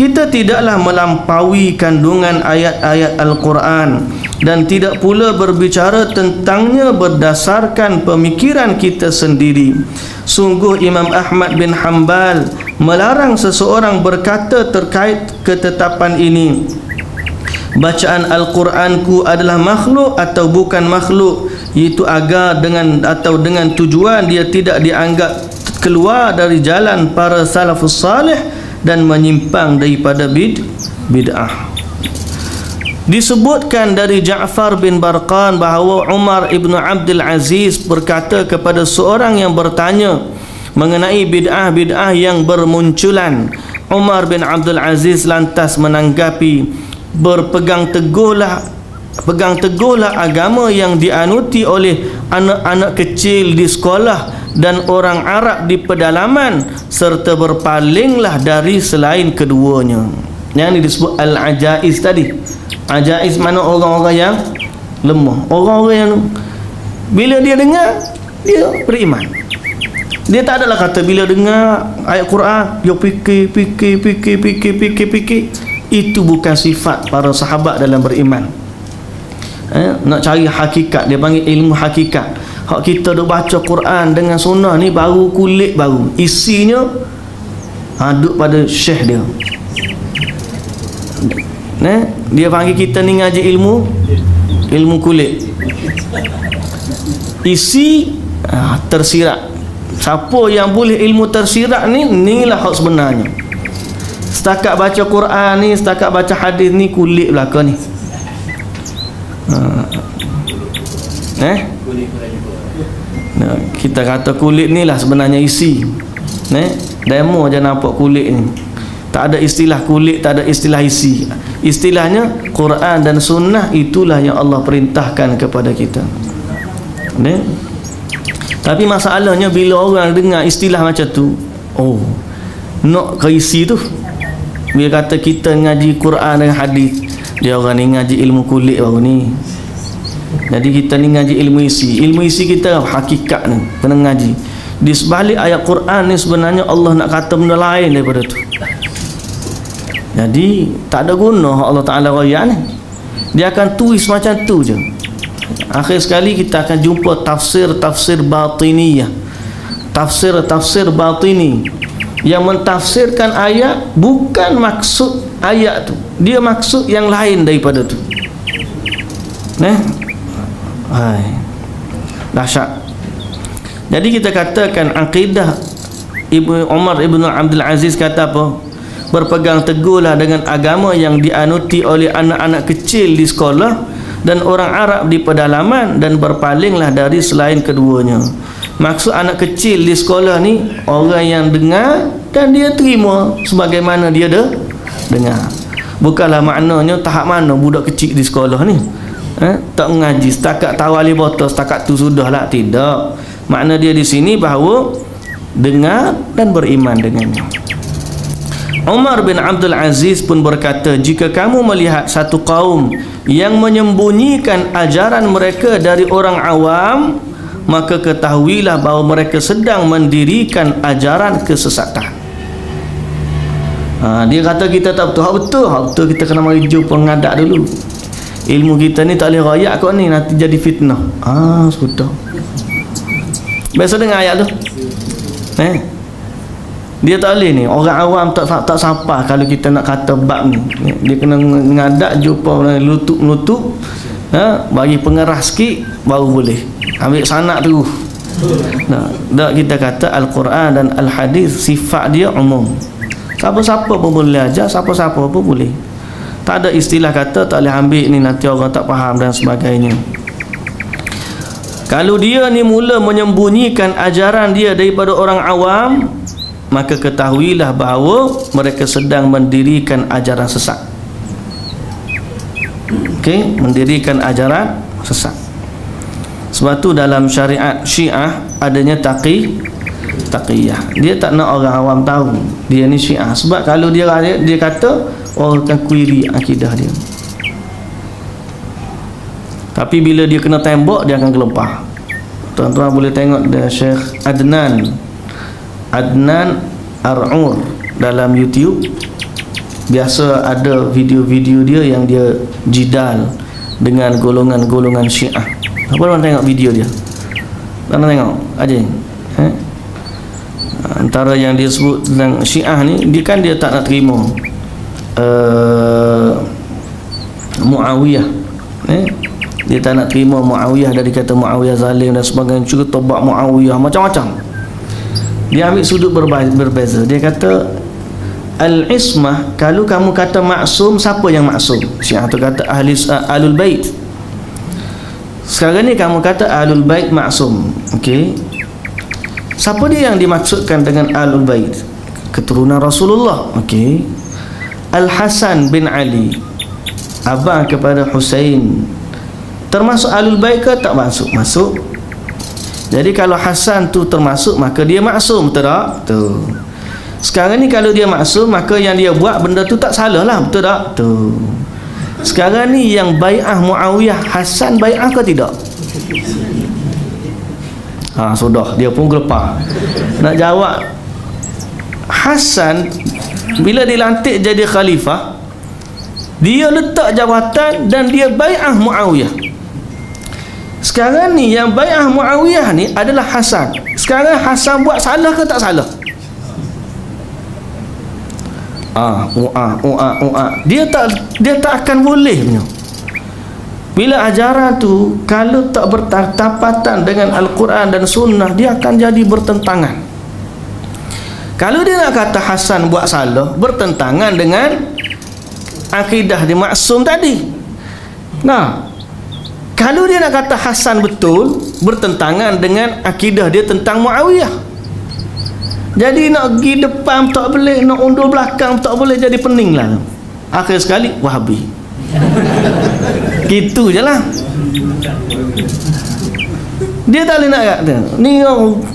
kita tidaklah melampaui kandungan ayat-ayat Al-Quran dan tidak pula berbicara tentangnya berdasarkan pemikiran kita sendiri. Sungguh Imam Ahmad bin Hanbal melarang seseorang berkata terkait ketetapan ini. Bacaan Al-Quranku adalah makhluk atau bukan makhluk itu agar dengan atau dengan tujuan dia tidak dianggap keluar dari jalan para salafus salih dan menyimpang daripada bid bid'ah. Disebutkan dari Ja'far bin Barqan bahawa Umar ibnu Abdul Aziz berkata kepada seorang yang bertanya mengenai bid'ah-bid'ah yang bermunculan Umar bin Abdul Aziz lantas menanggapi berpegang teguhlah pegang teguhlah agama yang dianuti oleh anak-anak kecil di sekolah dan orang Arab di pedalaman serta berpalinglah dari selain keduanya. Yang disebut al-ajaiz tadi. Ajaiz mana orang-orang yang lemah. Orang-orang yang bila dia dengar dia beriman. Dia tak adalah kata bila dengar ayat Quran dia fikir fikir fikir fikir fikir fikir. Itu bukan sifat para sahabat dalam beriman eh, nak cari hakikat. Dia panggil ilmu hakikat. Hak kita duk baca Quran dengan sunnah ni baru kulit baru. Isinya ha, duk pada syekh dia. Ne? dia panggil kita ni ngaji ilmu? Ilmu kulit. Isi ha, tersirat. Siapa yang boleh ilmu tersirat ni inilah hak sebenarnya. Setakat baca Quran ni setakat baca hadis ni kulit belaka ni ha. eh Nah, kita kata kulit ni lah sebenarnya isi. Ne? Demo aja nampak kulit ni. Tak ada istilah kulit, tak ada istilah isi. Istilahnya Quran dan sunnah itulah yang Allah perintahkan kepada kita. Ne? Tapi masalahnya bila orang dengar istilah macam tu, oh, nak ke isi tu. Bila kata kita ngaji Quran dan hadis, dia orang ni ngaji ilmu kulit baru ni. Jadi kita ni ngaji ilmu isi. Ilmu isi kita hakikat ni kena ngaji. Di sebalik ayat Quran ni sebenarnya Allah nak kata benda lain daripada tu. Jadi tak ada guna Allah Taala raya ni. Dia akan tulis macam tu je. Akhir sekali kita akan jumpa tafsir-tafsir batiniyah. Tafsir-tafsir batini yang mentafsirkan ayat bukan maksud ayat tu. Dia maksud yang lain daripada tu. Nah, Hai. Dahsyat. Jadi kita katakan akidah Ibu Umar Ibnu Abdul Aziz kata apa? Berpegang teguhlah dengan agama yang dianuti oleh anak-anak kecil di sekolah dan orang Arab di pedalaman dan berpalinglah dari selain keduanya. Maksud anak kecil di sekolah ni orang yang dengar dan dia terima sebagaimana dia dah dengar. Bukanlah maknanya tahap mana budak kecil di sekolah ni. Eh, tak mengaji setakat tahu alih botol setakat tu sudahlah. Tidak. Makna dia di sini bahawa dengar dan beriman dengannya. Umar bin Abdul Aziz pun berkata jika kamu melihat satu kaum yang menyembunyikan ajaran mereka dari orang awam maka ketahuilah bahawa mereka sedang mendirikan ajaran kesesatan. Ha, dia kata kita tak betul. Hak betul. Hak betul kita kena jumpa pengadak dulu. Ilmu kita ni tak boleh rayak kau ni nanti jadi fitnah. Ah sudah biasa dengar ayat tu? Eh? Dia tak boleh ni. Orang awam tak tak sampai kalau kita nak kata bab ni. Dia kena ngadak jumpa lutut-lutut ha, bagi pengerah sikit baru boleh. Ambil sanak tu. Nah, tak kita kata Al-Quran dan Al-Hadis sifat dia umum. Siapa-siapa pun boleh ajar siapa-siapa pun boleh. Tak ada istilah kata tak boleh ambil ni nanti orang tak faham dan sebagainya. Kalau dia ni mula menyembunyikan ajaran dia daripada orang awam maka ketahuilah bahawa mereka sedang mendirikan ajaran sesat okey mendirikan ajaran sesat. Sebab tu dalam syariat syiah adanya taqi taqiyah. Dia tak nak orang awam tahu dia ni syiah. Sebab kalau dia dia kata orang akan query akidah dia. Tapi bila dia kena tembok dia akan gelempah tuan-tuan boleh tengok dia Syekh Adnan. Adnan Ar'ur dalam YouTube biasa ada video-video dia yang dia jidal dengan golongan-golongan syiah. Apa orang tengok video dia? Mana tengok? Aja eh? antara yang dia sebut tentang syiah ni dia kan dia tak nak terima uh, Muawiyah. Eh? dia tak nak terima Muawiyah dari kata Muawiyah zalim dan sebagainya juga tobat Muawiyah macam-macam. Dia ambil sudut berbeza. Dia kata al-ismah kalau kamu kata maksum siapa yang maksum? Syiah tu kata ahli uh, alul bait. Sekarang ni kamu kata alul bait maksum. Okey. Siapa dia yang dimaksudkan dengan alul bait? Keturunan Rasulullah. Okey. Al-Hasan bin Ali. Abang kepada Husain. Termasuk alul bait ke tak masuk? Masuk. Jadi kalau Hasan tu termasuk maka dia maksum betul tak? Tu. Sekarang ni kalau dia maksum maka yang dia buat benda tu tak salah lah betul tak? Tu. Sekarang ni yang bai'ah Muawiyah Hasan bai'ah ke tidak? Ha sudah dia pun gelepar. Nak jawab Hasan bila dilantik jadi khalifah dia letak jawatan dan dia bai'ah Muawiyah sekarang ni yang bai'ah Muawiyah ni adalah Hasan sekarang Hasan buat salah ke tak salah ah uah uah uah. Dia tak dia tak akan boleh punya. Bila ajaran tu kalau tak bertapatan dengan Al-Quran dan Sunnah dia akan jadi bertentangan. Kalau dia nak kata Hasan buat salah bertentangan dengan akidah di maksum tadi. Nah kalau dia nak kata Hasan betul bertentangan dengan akidah dia tentang Muawiyah jadi nak pergi depan tak boleh. Nak undur belakang tak boleh jadi pening lah. Akhir sekali Wahabi. Gitu je lah. Dia tak boleh nak kata ni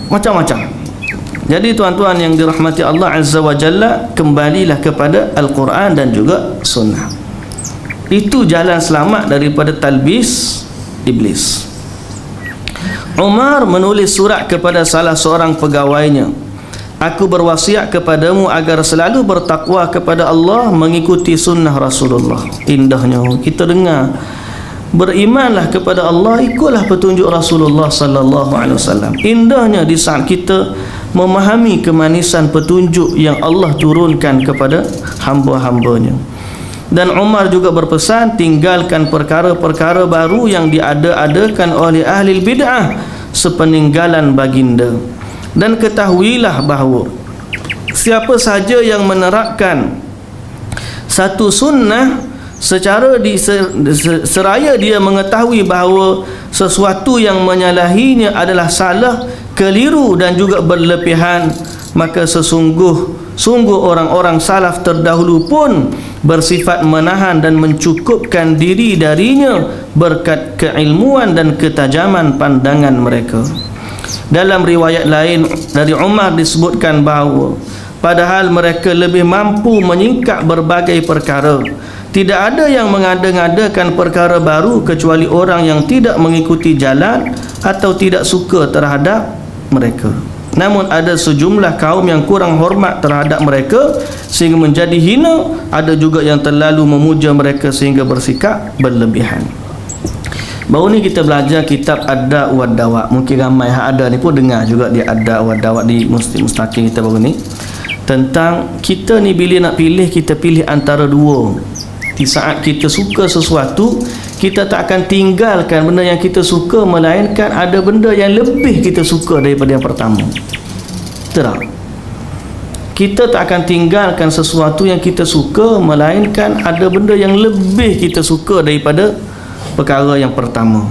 macam-macam. Jadi tuan-tuan yang dirahmati Allah Azza wa Jalla kembalilah kepada Al-Quran dan juga Sunnah. Itu jalan selamat daripada talbis iblis. Umar menulis surat kepada salah seorang pegawainya Aku berwasiat kepadamu agar selalu bertakwa kepada Allah mengikuti sunnah Rasulullah. Indahnya kita dengar berimanlah kepada Allah ikutlah petunjuk Rasulullah sallallahu alaihi wasallam. Indahnya di saat kita memahami kemanisan petunjuk yang Allah turunkan kepada hamba-hambanya dan Umar juga berpesan tinggalkan perkara-perkara baru yang diada-adakan oleh ahli bid'ah sepeninggalan baginda dan ketahuilah bahawa siapa saja yang menerapkan satu sunnah secara di, seraya dia mengetahui bahawa sesuatu yang menyalahinya adalah salah keliru dan juga berlebihan maka sesungguh sungguh orang-orang salaf terdahulu pun bersifat menahan dan mencukupkan diri darinya berkat keilmuan dan ketajaman pandangan mereka dalam riwayat lain dari Umar disebutkan bahawa padahal mereka lebih mampu menyingkap berbagai perkara. Tidak ada yang mengada-ngadakan perkara baru kecuali orang yang tidak mengikuti jalan atau tidak suka terhadap mereka. Namun ada sejumlah kaum yang kurang hormat terhadap mereka sehingga menjadi hina. Ada juga yang terlalu memuja mereka sehingga bersikap berlebihan baru ni kita belajar kitab Adda wa Dawa mungkin ramai yang ada ni pun dengar juga di Adda wa Dawa di Muslim Mustaqim kita baru ni. Tentang kita ni bila nak pilih kita pilih antara dua. Di saat kita suka sesuatu kita tak akan tinggalkan benda yang kita suka melainkan ada benda yang lebih kita suka daripada yang pertama. Terang kita tak akan tinggalkan sesuatu yang kita suka melainkan ada benda yang lebih kita suka daripada perkara yang pertama.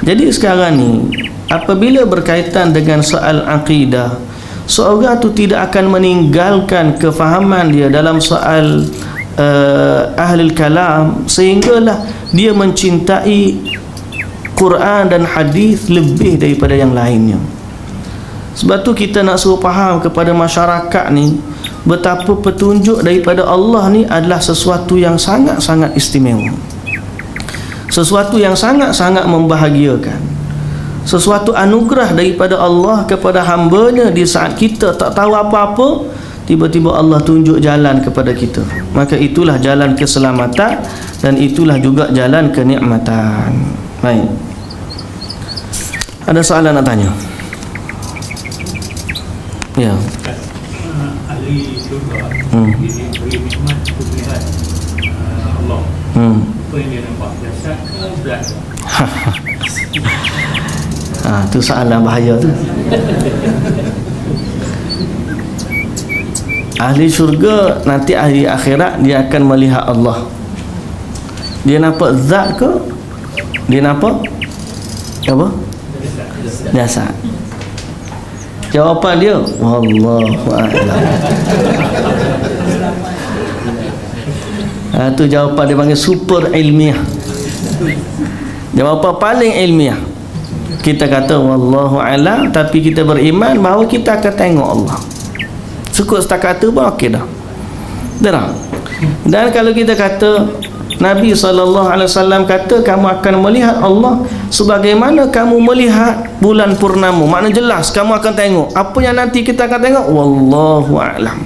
Jadi sekarang ni apabila berkaitan dengan soal akidah seorang tu tidak akan meninggalkan kefahaman dia dalam soal uh, ahli kalam sehinggalah dia mencintai Quran dan hadis lebih daripada yang lainnya. Sebab tu kita nak suruh faham kepada masyarakat ni betapa petunjuk daripada Allah ni adalah sesuatu yang sangat-sangat istimewa sesuatu yang sangat-sangat membahagiakan. Sesuatu anugerah daripada Allah kepada hambanya di saat kita tak tahu apa-apa tiba-tiba Allah tunjuk jalan kepada kita. Maka itulah jalan keselamatan dan itulah juga jalan kenikmatan. Baik. Ada soalan nak tanya? Ya. Ahli syurga hmm. ini beri nikmat kekuatan Allah. Hmm. Apa yang dia nampak? Jasad ke berat? Ha, tu soalan bahaya tu. Ahli syurga nanti ahli akhirat dia akan melihat Allah. Dia nampak zat ke? Dia nampak apa? Jasad. Jawapan dia wallahu a'lam ha, tu jawapan dia panggil super ilmiah. Jawapan paling ilmiah. Kita kata wallahu a'lam tapi kita beriman bahawa kita akan tengok Allah. Cukup setakat tu pun okey dah. Dengar? dan kalau kita kata Nabi SAW kata kamu akan melihat Allah sebagaimana kamu melihat bulan purnamu. Makna jelas kamu akan tengok. Apa yang nanti kita akan tengok? Wallahu a'lam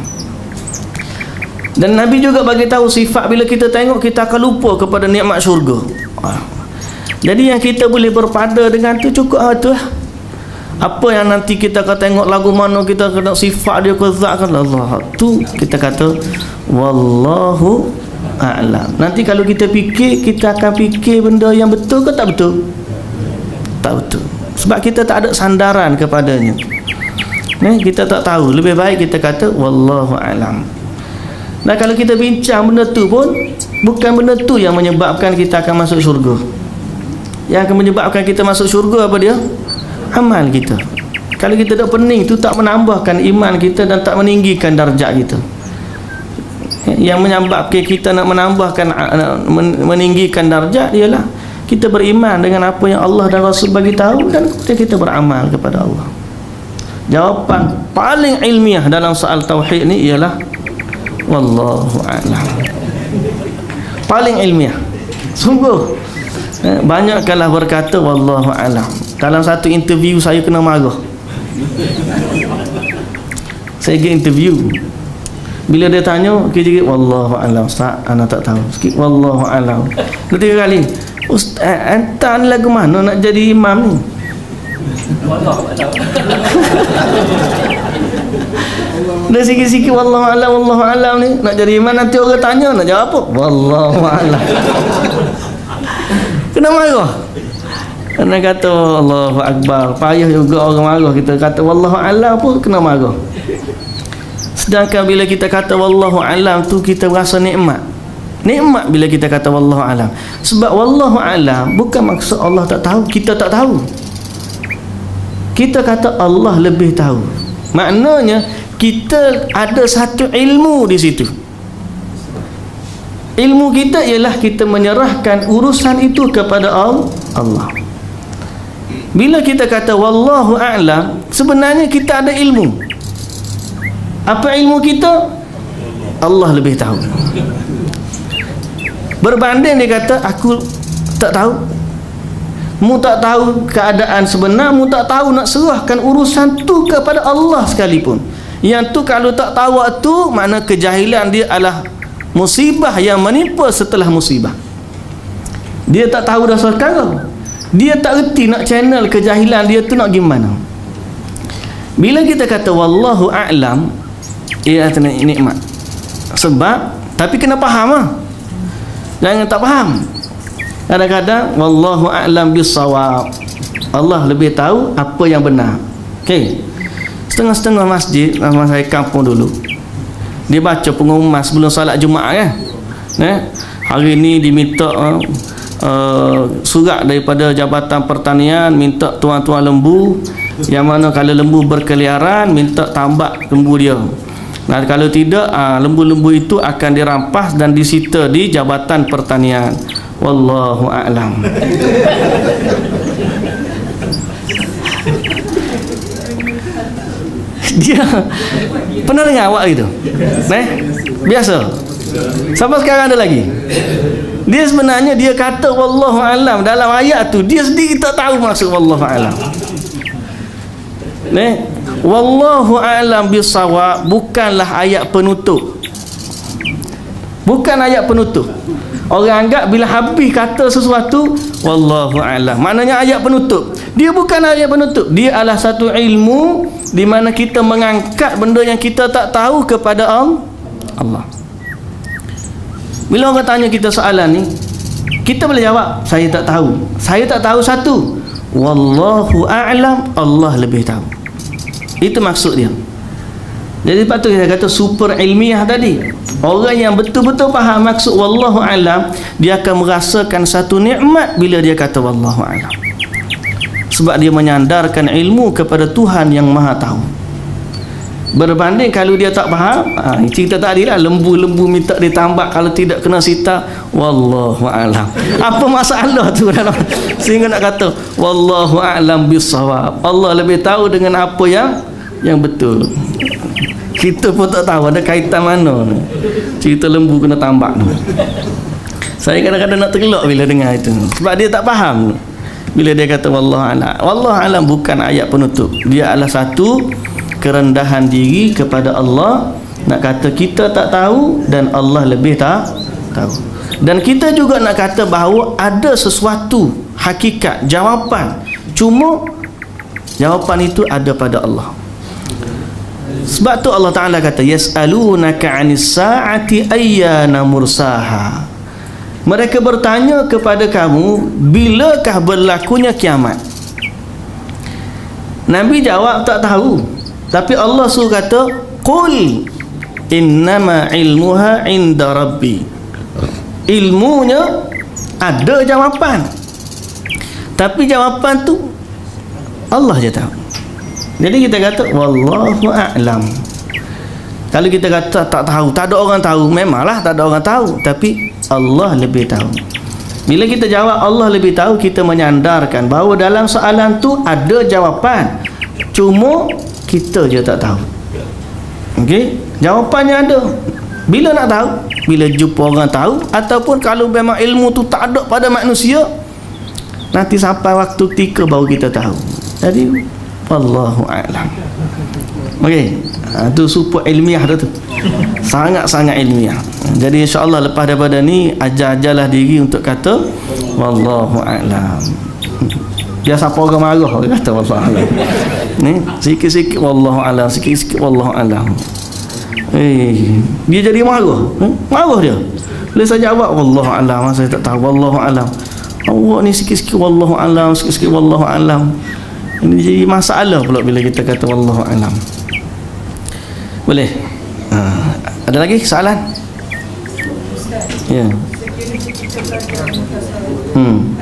dan Nabi juga bagi tahu sifat bila kita tengok kita akan lupa kepada nikmat syurga. Jadi yang kita boleh berpada dengan tu cukup ah, tu lah. Apa yang nanti kita akan tengok lagu mana kita kena sifat dia ke zat kan Allah. Tu kita kata wallahu a'lam. Nanti kalau kita fikir kita akan fikir benda yang betul ke tak betul? Tak betul. Sebab kita tak ada sandaran kepadanya. Ni kita tak tahu. Lebih baik kita kata wallahu a'lam dan kalau kita bincang benda tu pun bukan benda tu yang menyebabkan kita akan masuk syurga. Yang akan menyebabkan kita masuk syurga apa dia? Amal kita. Kalau kita tak pening tu tak menambahkan iman kita dan tak meninggikan darjat kita. Yang menyebabkan kita nak menambahkan meninggikan darjat ialah kita beriman dengan apa yang Allah dan Rasul bagi tahu dan kita beramal kepada Allah. Jawapan paling ilmiah dalam soal tauhid ni ialah wallahu a'lam. Paling ilmiah. Sungguh. Eh, banyak kalah berkata wallahu a'lam. Dalam satu interview saya kena marah. Saya pergi interview. Bila dia tanya kira-kira wallahu alam. Ustaz ana tak tahu. Sikit wallahu alam. Ketiga kali. Ustaz anta ni lagu mana nak jadi imam ni Dah sikit-sikit wallahu alam wallahu alam ni nak jadi imam nanti orang tanya nak jawab apa? Wallahu alam. Kena marah. Kena kata Allahu Akbar. Payah juga orang marah. Kita kata Wallahu Alam pun kena marah. Sedangkan bila kita kata Wallahu Alam tu kita rasa nikmat. Nikmat bila kita kata Wallahu Alam. Sebab Wallahu Alam bukan maksud Allah tak tahu kita tak tahu. Kita kata Allah lebih tahu. Maknanya kita ada satu ilmu di situ ilmu kita ialah kita menyerahkan urusan itu kepada Allah bila kita kata wallahu a'lam, sebenarnya kita ada ilmu. Apa ilmu kita? Allah lebih tahu. berbanding dia kata aku tak tahu mu tak tahu keadaan sebenar mu tak tahu nak serahkan urusan tu kepada Allah sekalipun yang tu kalau tak tahu waktu makna kejahilan dia adalah musibah yang menimpa setelah musibah. Dia tak tahu dah sekarang. Dia tak reti nak channel kejahilan dia tu nak gimana bila kita kata wallahu a'lam ia adalah nikmat. Sebab tapi kena faham lah jangan tak faham. Kadang-kadang wallahu a'lam bisawab Allah lebih tahu apa yang benar. Okey setengah-setengah masjid masa saya kampung dulu dia baca pengumuman sebelum salat Jumaat kan eh? hari ni diminta uh, uh, surat daripada Jabatan Pertanian minta tuan-tuan lembu yang mana kalau lembu berkeliaran minta tambak lembu dia Nah, kalau tidak ah, lembu-lembu itu akan dirampas dan disita di Jabatan Pertanian. Wallahu a'lam. Dia pernah dengar awak itu? Eh? Biasa. Sampai sekarang ada lagi. Dia sebenarnya dia kata wallahu a'lam dalam ayat tu dia sendiri tak tahu maksud wallahu a'lam. Eh? Wallahu a'lam bisawab bukanlah ayat penutup. Bukan ayat penutup. Orang anggap bila habis kata sesuatu wallahu a'lam. Maknanya ayat penutup. Dia bukan ayat penutup. Dia adalah satu ilmu di mana kita mengangkat benda yang kita tak tahu kepada Allah. Bila orang tanya kita soalan ni, kita boleh jawab, saya tak tahu. Saya tak tahu satu. Wallahu a'lam, Allah lebih tahu. Itu maksud dia. Jadi patut kita kata super ilmiah tadi. Orang yang betul-betul faham maksud wallahu alam, dia akan merasakan satu nikmat bila dia kata wallahu alam. Sebab dia menyandarkan ilmu kepada Tuhan yang Maha tahu. Berbanding kalau dia tak faham, ha, cerita tadi lah lembu-lembu minta ditambak kalau tidak kena sita wallahu alam. Apa masalah tu dalam sehingga nak kata wallahu alam bisawab. Allah lebih tahu dengan apa yang yang betul kita pun tak tahu ada kaitan mana cerita lembu kena tambak tu saya kadang-kadang nak tergelak bila dengar itu sebab dia tak faham bila dia kata wallah alam. Wallah alam bukan ayat penutup. Dia adalah satu kerendahan diri kepada Allah. Nak kata kita tak tahu dan Allah lebih tak tahu. Dan kita juga nak kata bahawa ada sesuatu hakikat jawapan. Cuma jawapan itu ada pada Allah. Sebab tu Allah Taala kata yasalunaka 'anis sa'ati ayyana mursaha. Mereka bertanya kepada kamu bilakah berlakunya kiamat? Nabi jawab tak tahu. Tapi Allah suruh kata qul innama ilmuha 'inda rabbi. Ilmunya ada jawapan. Tapi jawapan tu Allah je tahu. Jadi kita kata wallahu a'lam. Kalau kita kata tak tahu, tak ada orang tahu, memanglah tak ada orang tahu, tapi Allah lebih tahu. Bila kita jawab Allah lebih tahu, kita menyandarkan bahawa dalam soalan tu ada jawapan. Cuma kita je tak tahu. Okey? Jawapannya ada. Bila nak tahu? Bila jumpa orang tahu ataupun kalau memang ilmu tu tak ada pada manusia, nanti sampai waktu ketika baru kita tahu. Jadi Wallahu a'lam. Okey. Ha, tu super ilmiah dah tu. Sangat-sangat ilmiah. Jadi insya-Allah lepas daripada ni ajar-ajarlah diri untuk kata wallahu a'lam. Dia siapa orang marah kata wallahu a'lam. Ni sikit-sikit wallahu a'lam, sikit-sikit wallahu a'lam. Eh, dia jadi marah. Hmm? Marah dia. Boleh saja jawab wallahu a'lam, saya tak tahu wallahu a'lam. Allah ni sikit-sikit wallahu a'lam, sikit-sikit wallahu a'lam. Ini jadi masalah pula bila kita kata wallahu alam. Boleh? Ha. Ada lagi soalan? Ya. Hmm.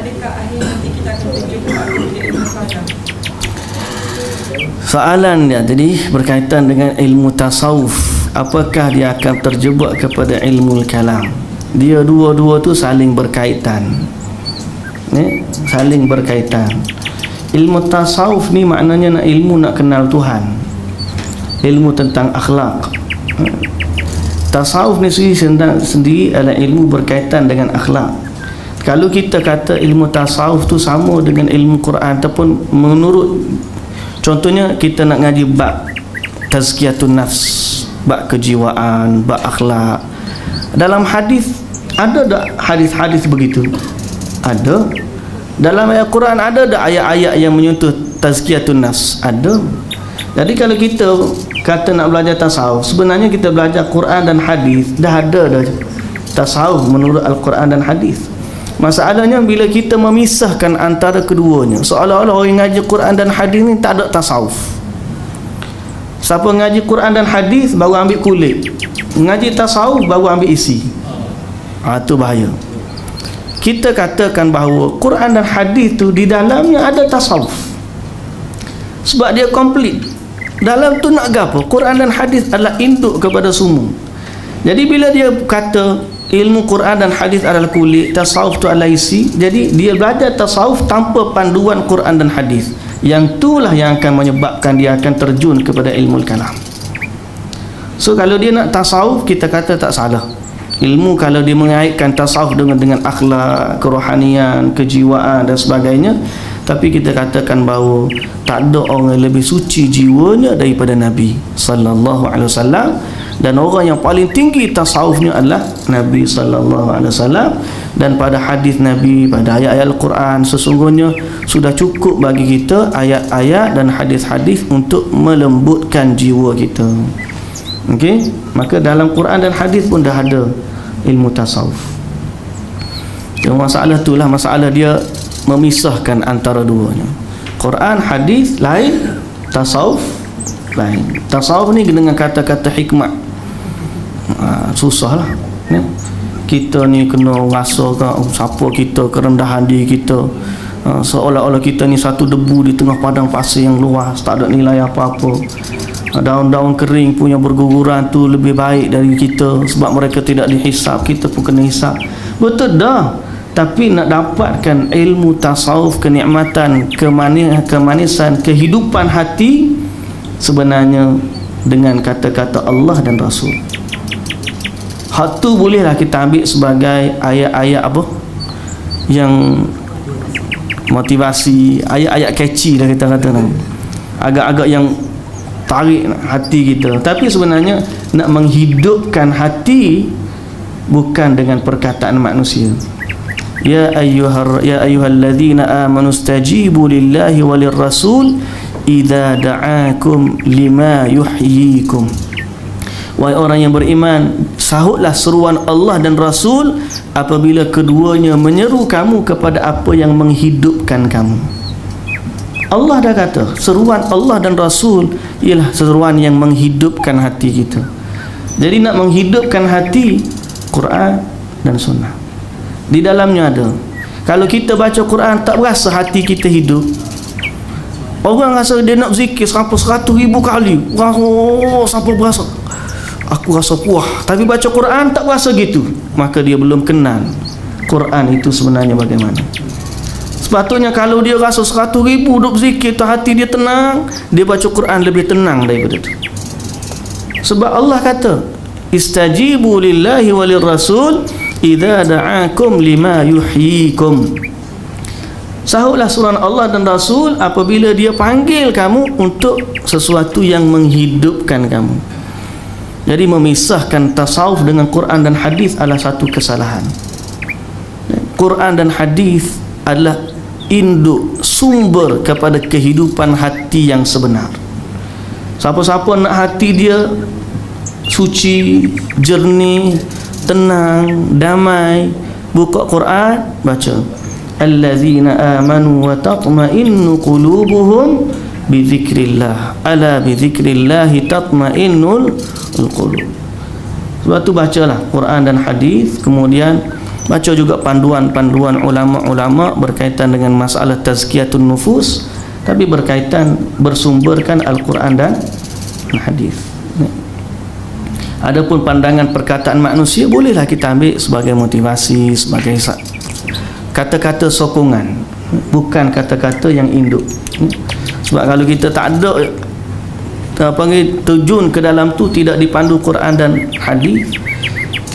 Soalan dia tadi berkaitan dengan ilmu tasawuf. Apakah dia akan terjebak kepada ilmu kalam? Dia dua-dua tu saling berkaitan. Ni, saling berkaitan ilmu tasawuf ni maknanya nak ilmu nak kenal Tuhan. Ilmu tentang akhlak. Tasawuf ni sendiri, sendiri adalah ilmu berkaitan dengan akhlak. Kalau kita kata ilmu tasawuf tu sama dengan ilmu Quran ataupun menurut contohnya kita nak ngaji bab tazkiyatun nafs bab kejiwaan bab akhlak. Dalam hadis ada tak hadis-hadis begitu? Ada dalam ayat Quran ada tak ayat-ayat yang menyentuh tazkiyatun nafs. Ada. Jadi kalau kita kata nak belajar tasawuf sebenarnya kita belajar Quran dan hadis dah ada dah tasawuf menurut Al-Quran dan hadis. Masalahnya bila kita memisahkan antara keduanya seolah-olah orang ngaji Quran dan hadis ni tak ada tasawuf. Siapa ngaji Quran dan hadis baru ambil kulit. Ngaji tasawuf baru ambil isi. Ha, itu bahaya kita katakan bahawa Quran dan hadis tu di dalamnya ada tasawuf sebab dia komplit dalam tu nak apa? Quran dan hadis adalah induk kepada semua. Jadi bila dia kata ilmu Quran dan hadis adalah kulit, tasawuf tu adalah isi, jadi dia belajar tasawuf tanpa panduan Quran dan hadis. Yang itulah yang akan menyebabkan dia akan terjun kepada ilmu kalam. So kalau dia nak tasawuf kita kata tak salah. Ilmu kalau dia mengaitkan tasawuf dengan dengan akhlak, kerohanian, kejiwaan dan sebagainya, tapi kita katakan bahawa tak ada orang yang lebih suci jiwanya daripada Nabi sallallahu alaihi wasallam. Dan orang yang paling tinggi tasawufnya adalah Nabi sallallahu alaihi wasallam. Dan pada hadis Nabi pada ayat-ayat Al-Quran sesungguhnya sudah cukup bagi kita ayat-ayat dan hadis-hadis untuk melembutkan jiwa kita. Okey, maka dalam Quran dan hadis pun dah ada ilmu tasawuf. Yang masalah itulah masalah dia memisahkan antara duanya. Quran hadis lain tasawuf lain. Tasawuf ni dengan kata-kata hikmat. Ha, susah lah ya. kita ni kena rasa ke oh, siapa kita kerendahan diri kita. Ha, seolah-olah kita ni satu debu di tengah padang pasir yang luas tak ada nilai apa-apa daun-daun kering punya berguguran tu lebih baik dari kita sebab mereka tidak dihisap. Kita pun kena hisap. Betul dah. Tapi nak dapatkan ilmu tasawuf kenikmatan kemanis, kemanisan kehidupan hati sebenarnya dengan kata-kata Allah dan Rasul. Hak tu bolehlah kita ambil sebagai ayat-ayat apa? Yang motivasi ayat-ayat catchy lah kita kata agak-agak yang tarik hati kita. Tapi sebenarnya nak menghidupkan hati bukan dengan perkataan manusia. Ya ayyuhar ya ayyuhalladzina amanu stajibu lillahi walir rasul idza da'akum lima yuhyikum. Wahai orang yang beriman sahutlah seruan Allah dan Rasul apabila keduanya menyeru kamu kepada apa yang menghidupkan kamu. Allah dah kata Seruan Allah dan Rasul Ialah seruan yang menghidupkan hati kita. Jadi nak menghidupkan hati Quran dan Sunnah. Di dalamnya ada kalau kita baca Quran tak berasa hati kita hidup. Orang rasa dia nak zikir sampai seratus ribu kali. Oh, sampai berasa. Aku rasa puas. Tapi baca Quran tak berasa gitu. Maka dia belum kenal Quran itu sebenarnya bagaimana sepatutnya kalau dia rasa seratus ribu duduk zikir tu hati dia tenang dia baca Quran lebih tenang daripada itu sebab Allah kata istajibu lillahi walil rasul idza da'akum lima yuhyikum. Sahutlah surah Allah dan Rasul apabila dia panggil kamu untuk sesuatu yang menghidupkan kamu. Jadi memisahkan tasawuf dengan Quran dan hadis adalah satu kesalahan. Quran dan hadis adalah induk sumber kepada kehidupan hati yang sebenar siapa-siapa nak hati dia suci jernih tenang, damai, buka Quran, baca. Allazina amanu wa tatma'innu qulubuhum bi dzikrillah. Ala bi dzikrillah tatma'innul qulub. Sebab tu bacalah Quran dan hadis, kemudian baca juga panduan-panduan ulama-ulama berkaitan dengan masalah tazkiyatun nufus tapi berkaitan bersumberkan Al-Quran dan hadis. Adapun pandangan perkataan manusia bolehlah kita ambil sebagai motivasi, sebagai kata-kata sokongan, bukan kata-kata yang induk. Sebab kalau kita tak ada panggil terjun ke dalam tu tidak dipandu Quran dan hadis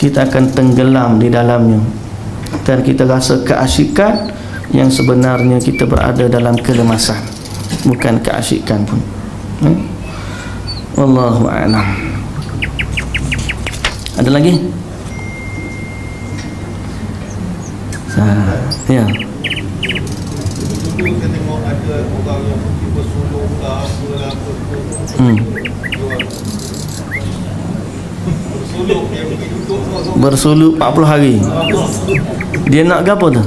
kita akan tenggelam di dalamnya dan kita rasa keasyikan yang sebenarnya kita berada dalam kelemasan bukan keasyikan pun hmm? Wallahu a'lam ada lagi? Ha, ya. Kita tengok ada orang yang bersulung ke apa lah Hmm. Bersuluk 40 hari. Dia nak ke apa tu?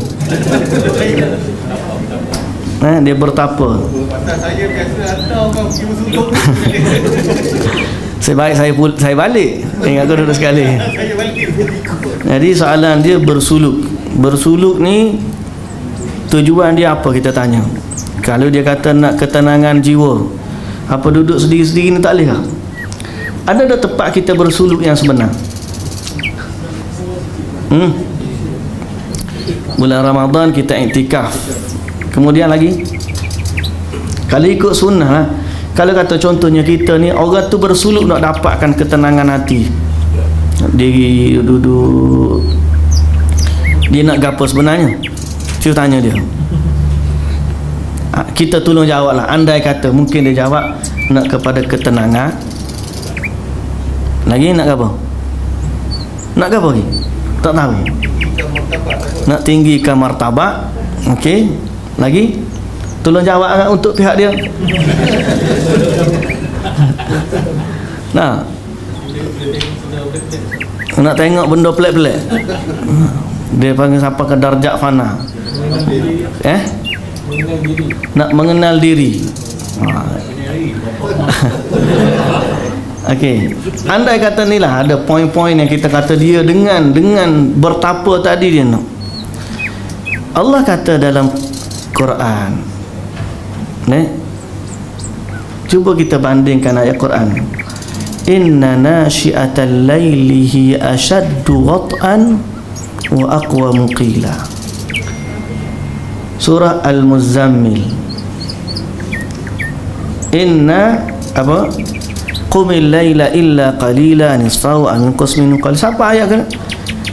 Eh, dia bertapa. Saya baik saya pul saya balik. Ingat aku duduk sekali. Jadi soalan dia bersuluk. Bersuluk ni Tujuan dia apa kita tanya. Kalau dia kata nak ketenangan jiwa Apa duduk sendiri-sendiri ni tak boleh ada ada tempat kita bersuluk yang sebenar hmm. bulan Ramadan kita iktikaf. Kemudian lagi? Kalau ikut sunnah lah kalau kata contohnya kita ni orang tu bersuluk nak dapatkan ketenangan hati. Dia duduk. Dia nak gapa sebenarnya? Cuba tanya dia. Ha, kita tolong jawab lah. Andai kata mungkin dia jawab nak kepada ketenangan. Lagi nak apa? Nak apa lagi? Tak tahu. Nak tinggikan martabat. Okey. Lagi? Tolong jawab kan untuk pihak dia. Nah. Nak tengok benda pelik-pelik. Dia panggil siapa ke darjat fana. Eh? Nak mengenal diri. Okey. Andai kata ni lah ada poin-poin yang kita kata dia dengan dengan bertapa tadi dia nak. Allah kata dalam Quran. Ne? Cuba kita bandingkan ayat Quran. Inna nashi'atal lailihi ashaddu wat'an wa aqwa muqila. Surah Al-Muzammil. Inna apa? Qumil laila illa qalila nisfahu an qus min qal. Siapa ayat kan?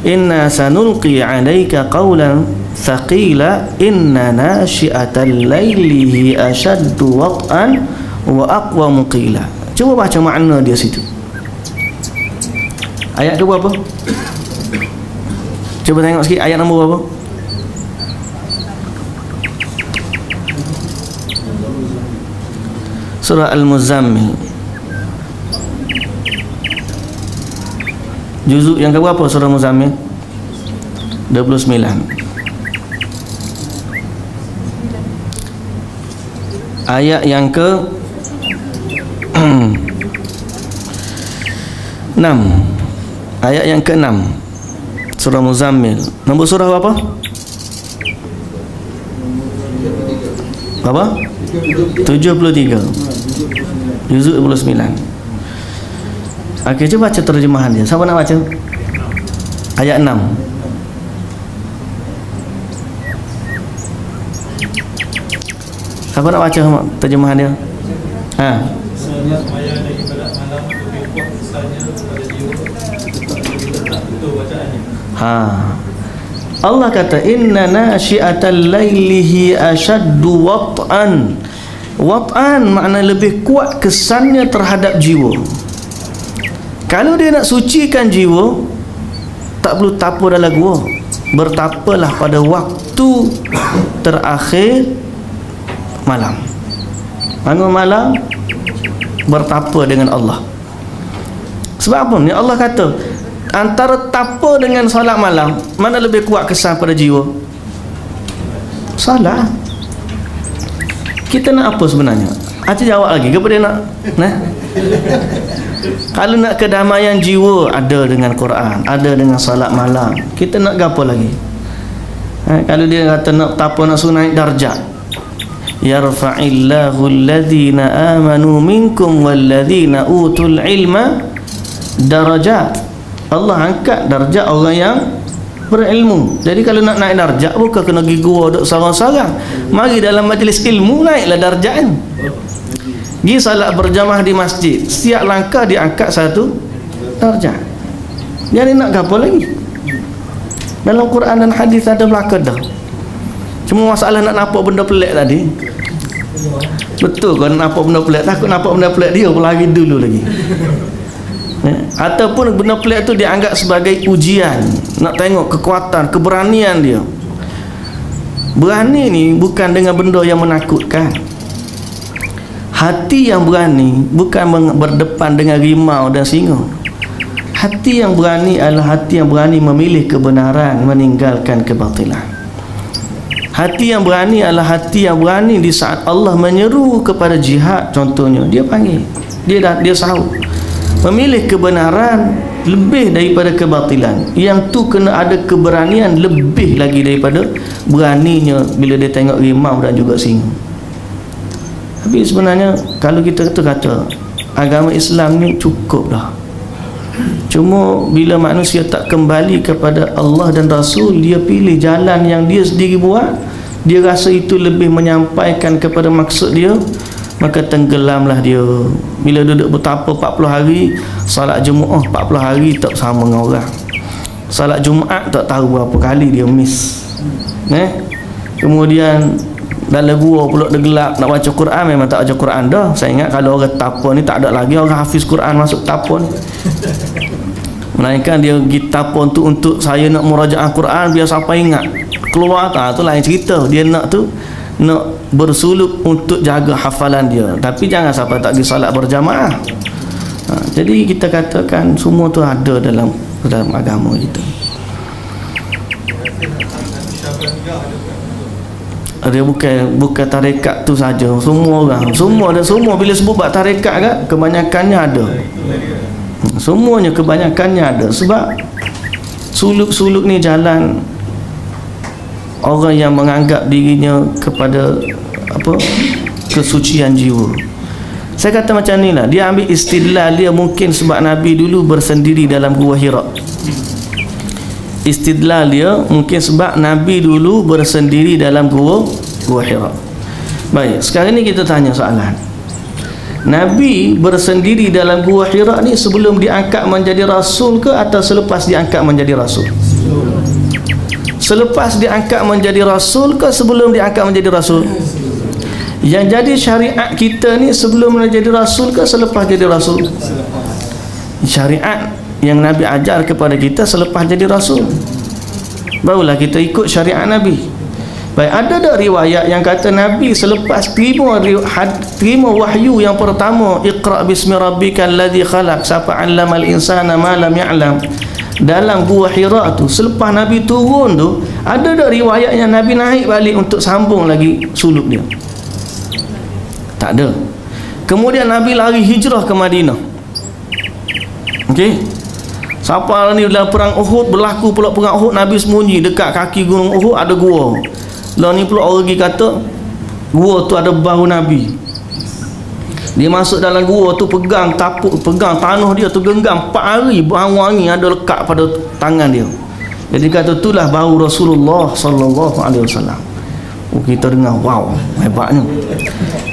Inna sanulqi alayka qawlan thaqila inna nashi'atal laili ashaddu waqan wa aqwa muqila. Cuba baca makna dia situ. Ayat tu apa cuba tengok sikit ayat nombor berapa? Surah al-muzammil Juzuk yang keberapa surah Muzammil? 29. Ayat yang ke 6. Ayat yang ke-6. Surah Muzammil. Nombor surah apa? Berapa? 73. Juzuk 29. Okey, cuba baca terjemahan dia. Siapa nak baca? Ayat 6. Siapa nak baca terjemahan dia? Ha. Ha. Allah kata inna nashi'atal lailihi ashaddu wat'an. Wat'an makna lebih kuat kesannya terhadap jiwa. Kalau dia nak sucikan jiwa Tak perlu tapa dalam gua Bertapalah pada waktu terakhir malam. Bangun malam Bertapa dengan Allah. Sebab apa? Ni Allah kata Antara tapa dengan solat malam Mana lebih kuat kesan pada jiwa? Solat. Kita nak apa sebenarnya? Acik jawab lagi Kepada nak? Nah kalau nak kedamaian jiwa ada dengan Quran, ada dengan salat malam. Kita nak gapo lagi? Ha, kalau dia kata nak tapa nak suruh naik darjat. Yarfa'illahu alladhina amanu minkum walladhina utul ilma darajat. Allah angkat darjat orang yang berilmu. Jadi kalau nak naik darjat bukan kena pergi gua duduk sarang-sarang. Mari dalam majlis ilmu naiklah darjat kan. Pergi salat berjamaah di masjid setiap langkah diangkat satu darjat jadi nak apa lagi? Dalam Quran dan hadis ada belakang dah. Cuma masalah nak nampak benda pelik tadi. Betul kalau nampak benda pelik? Takut nampak benda pelik dia lagi dulu lagi ya. ataupun benda pelik tu dianggap sebagai ujian. Nak tengok kekuatan keberanian dia. Berani ni bukan dengan benda yang menakutkan. Hati yang berani bukan berdepan dengan rimau dan singa. Hati yang berani adalah hati yang berani memilih kebenaran meninggalkan kebatilan. Hati yang berani adalah hati yang berani di saat Allah menyeru kepada jihad contohnya. Dia panggil. Dia dah dia sahut memilih kebenaran lebih daripada kebatilan. Yang tu kena ada keberanian lebih lagi daripada beraninya bila dia tengok rimau dan juga singa. Tapi sebenarnya kalau kita kata agama Islam ni cukup dah. Cuma bila manusia tak kembali kepada Allah dan Rasul Dia pilih jalan yang dia sendiri buat Dia rasa itu lebih menyampaikan kepada maksud dia Maka tenggelamlah dia. Bila duduk betapa 40 hari Salat Jumaat 40 hari tak sama dengan orang. Salat Jumaat tak tahu berapa kali dia miss. Eh? Kemudian dalam gua pula dia gelap. Nak baca Quran memang tak baca Quran dah. Saya ingat kalau orang tapon ni tak ada lagi orang hafiz Quran masuk tapon melainkan dia pergi tapon tu untuk saya nak merajaah Quran biar siapa ingat. Keluar tak tu lain cerita. Dia nak tu nak bersuluk untuk jaga hafalan dia. Tapi jangan siapa tak pergi salat berjamaah. Ha, jadi kita katakan semua tu ada dalam dalam agama kita. Dia bukan bukan tarekat tu saja. Semua orang. Semua ada semua. Bila sebut bab tarekat kan kebanyakannya ada. Semuanya kebanyakannya ada. Sebab suluk-suluk ni jalan orang yang menganggap dirinya kepada apa kesucian jiwa saya kata macam ni lah dia ambil istidlal dia mungkin sebab Nabi dulu bersendiri dalam gua Hira istidlal dia mungkin sebab Nabi dulu bersendiri dalam gua gua Hira. Baik, sekarang ni kita tanya soalan. Nabi bersendiri dalam gua Hira ni sebelum diangkat menjadi rasul ke atau selepas diangkat menjadi rasul? Selepas diangkat menjadi rasul ke sebelum diangkat menjadi rasul? Yang jadi syariat kita ni sebelum menjadi rasul ke selepas jadi rasul? Syariat yang Nabi ajar kepada kita selepas jadi rasul barulah kita ikut syariat Nabi baik ada tak riwayat yang kata Nabi selepas terima terima wahyu yang pertama iqra bismi rabbikal ladzi khalaq siapa allamal insana ma lam ya'lam dalam gua Hira tu selepas Nabi turun tu ada tak riwayat yang Nabi naik balik untuk sambung lagi suluk dia tak ada kemudian Nabi lari hijrah ke Madinah okey Siapa ni dalam perang Uhud berlaku pula perang Uhud Nabi sembunyi dekat kaki gunung Uhud ada gua. Lah ni pula orang pergi kata gua tu ada bahu Nabi. Dia masuk dalam gua tu pegang tapuk pegang tanah dia tu genggam 4 hari bau wangi ada lekat pada tangan dia. Jadi kata itulah bau Rasulullah sallallahu alaihi wasallam. Oh, kita dengar wow hebatnya.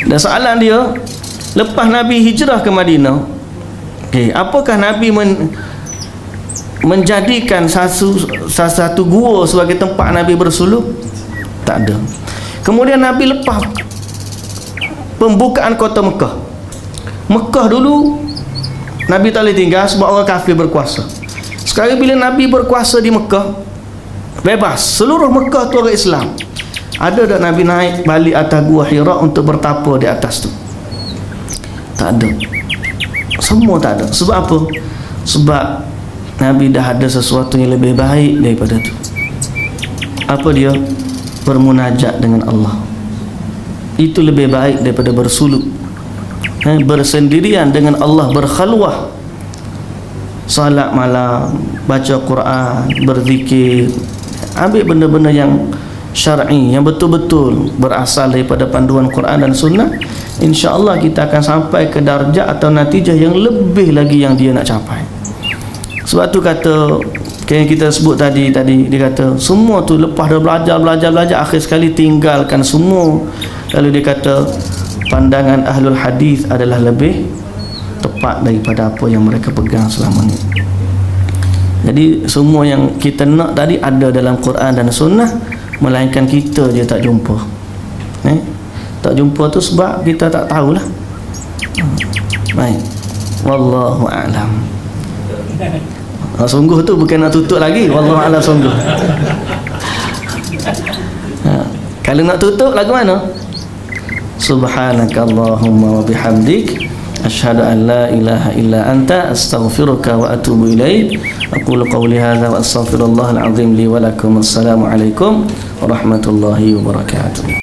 Dan soalan dia lepas Nabi hijrah ke Madinah. Okey, apakah Nabi men menjadikan satu satu gua sebagai tempat Nabi bersuluk tak ada kemudian Nabi lepas pembukaan kota Mekah Mekah dulu Nabi tak boleh tinggal sebab orang kafir berkuasa. Sekarang bila Nabi berkuasa di Mekah bebas. Seluruh Mekah tu orang Islam. Ada tak Nabi naik balik atas gua Hira untuk bertapa di atas tu? Tak ada. Semua tak ada. Sebab apa? Sebab Nabi dah ada sesuatu yang lebih baik daripada itu apa dia? Bermunajat dengan Allah. Itu lebih baik daripada bersuluk bersendirian dengan Allah berkhalwah. Salat malam baca Quran berzikir. Ambil benda-benda yang syar'i yang betul-betul berasal daripada panduan Quran dan sunnah insya-Allah kita akan sampai ke darjah atau natijah yang lebih lagi yang dia nak capai. Sebab tu kata yang kita sebut tadi tadi dia kata semua tu lepas dah belajar belajar belajar akhir sekali tinggalkan semua. Lalu dia kata pandangan ahlul hadis adalah lebih tepat daripada apa yang mereka pegang selama ni. Jadi semua yang kita nak tadi ada dalam Quran dan Sunnah melainkan kita je tak jumpa. Eh? tak jumpa tu sebab kita tak tahulah. Baik. Wallahu a'lam. Ha, sungguh tu bukan nak tutup lagi. Wallahu a'lam sungguh. Ha, kalau nak tutup lagu mana subhanakallahumma wa bihamdik. Asyhadu an la ilaha illa anta astaghfiruka wa atubu ilaik aqulu qawli hadha wa astaghfirullahal azim li wa lakum. Assalamu alaikum warahmatullahi wabarakatuh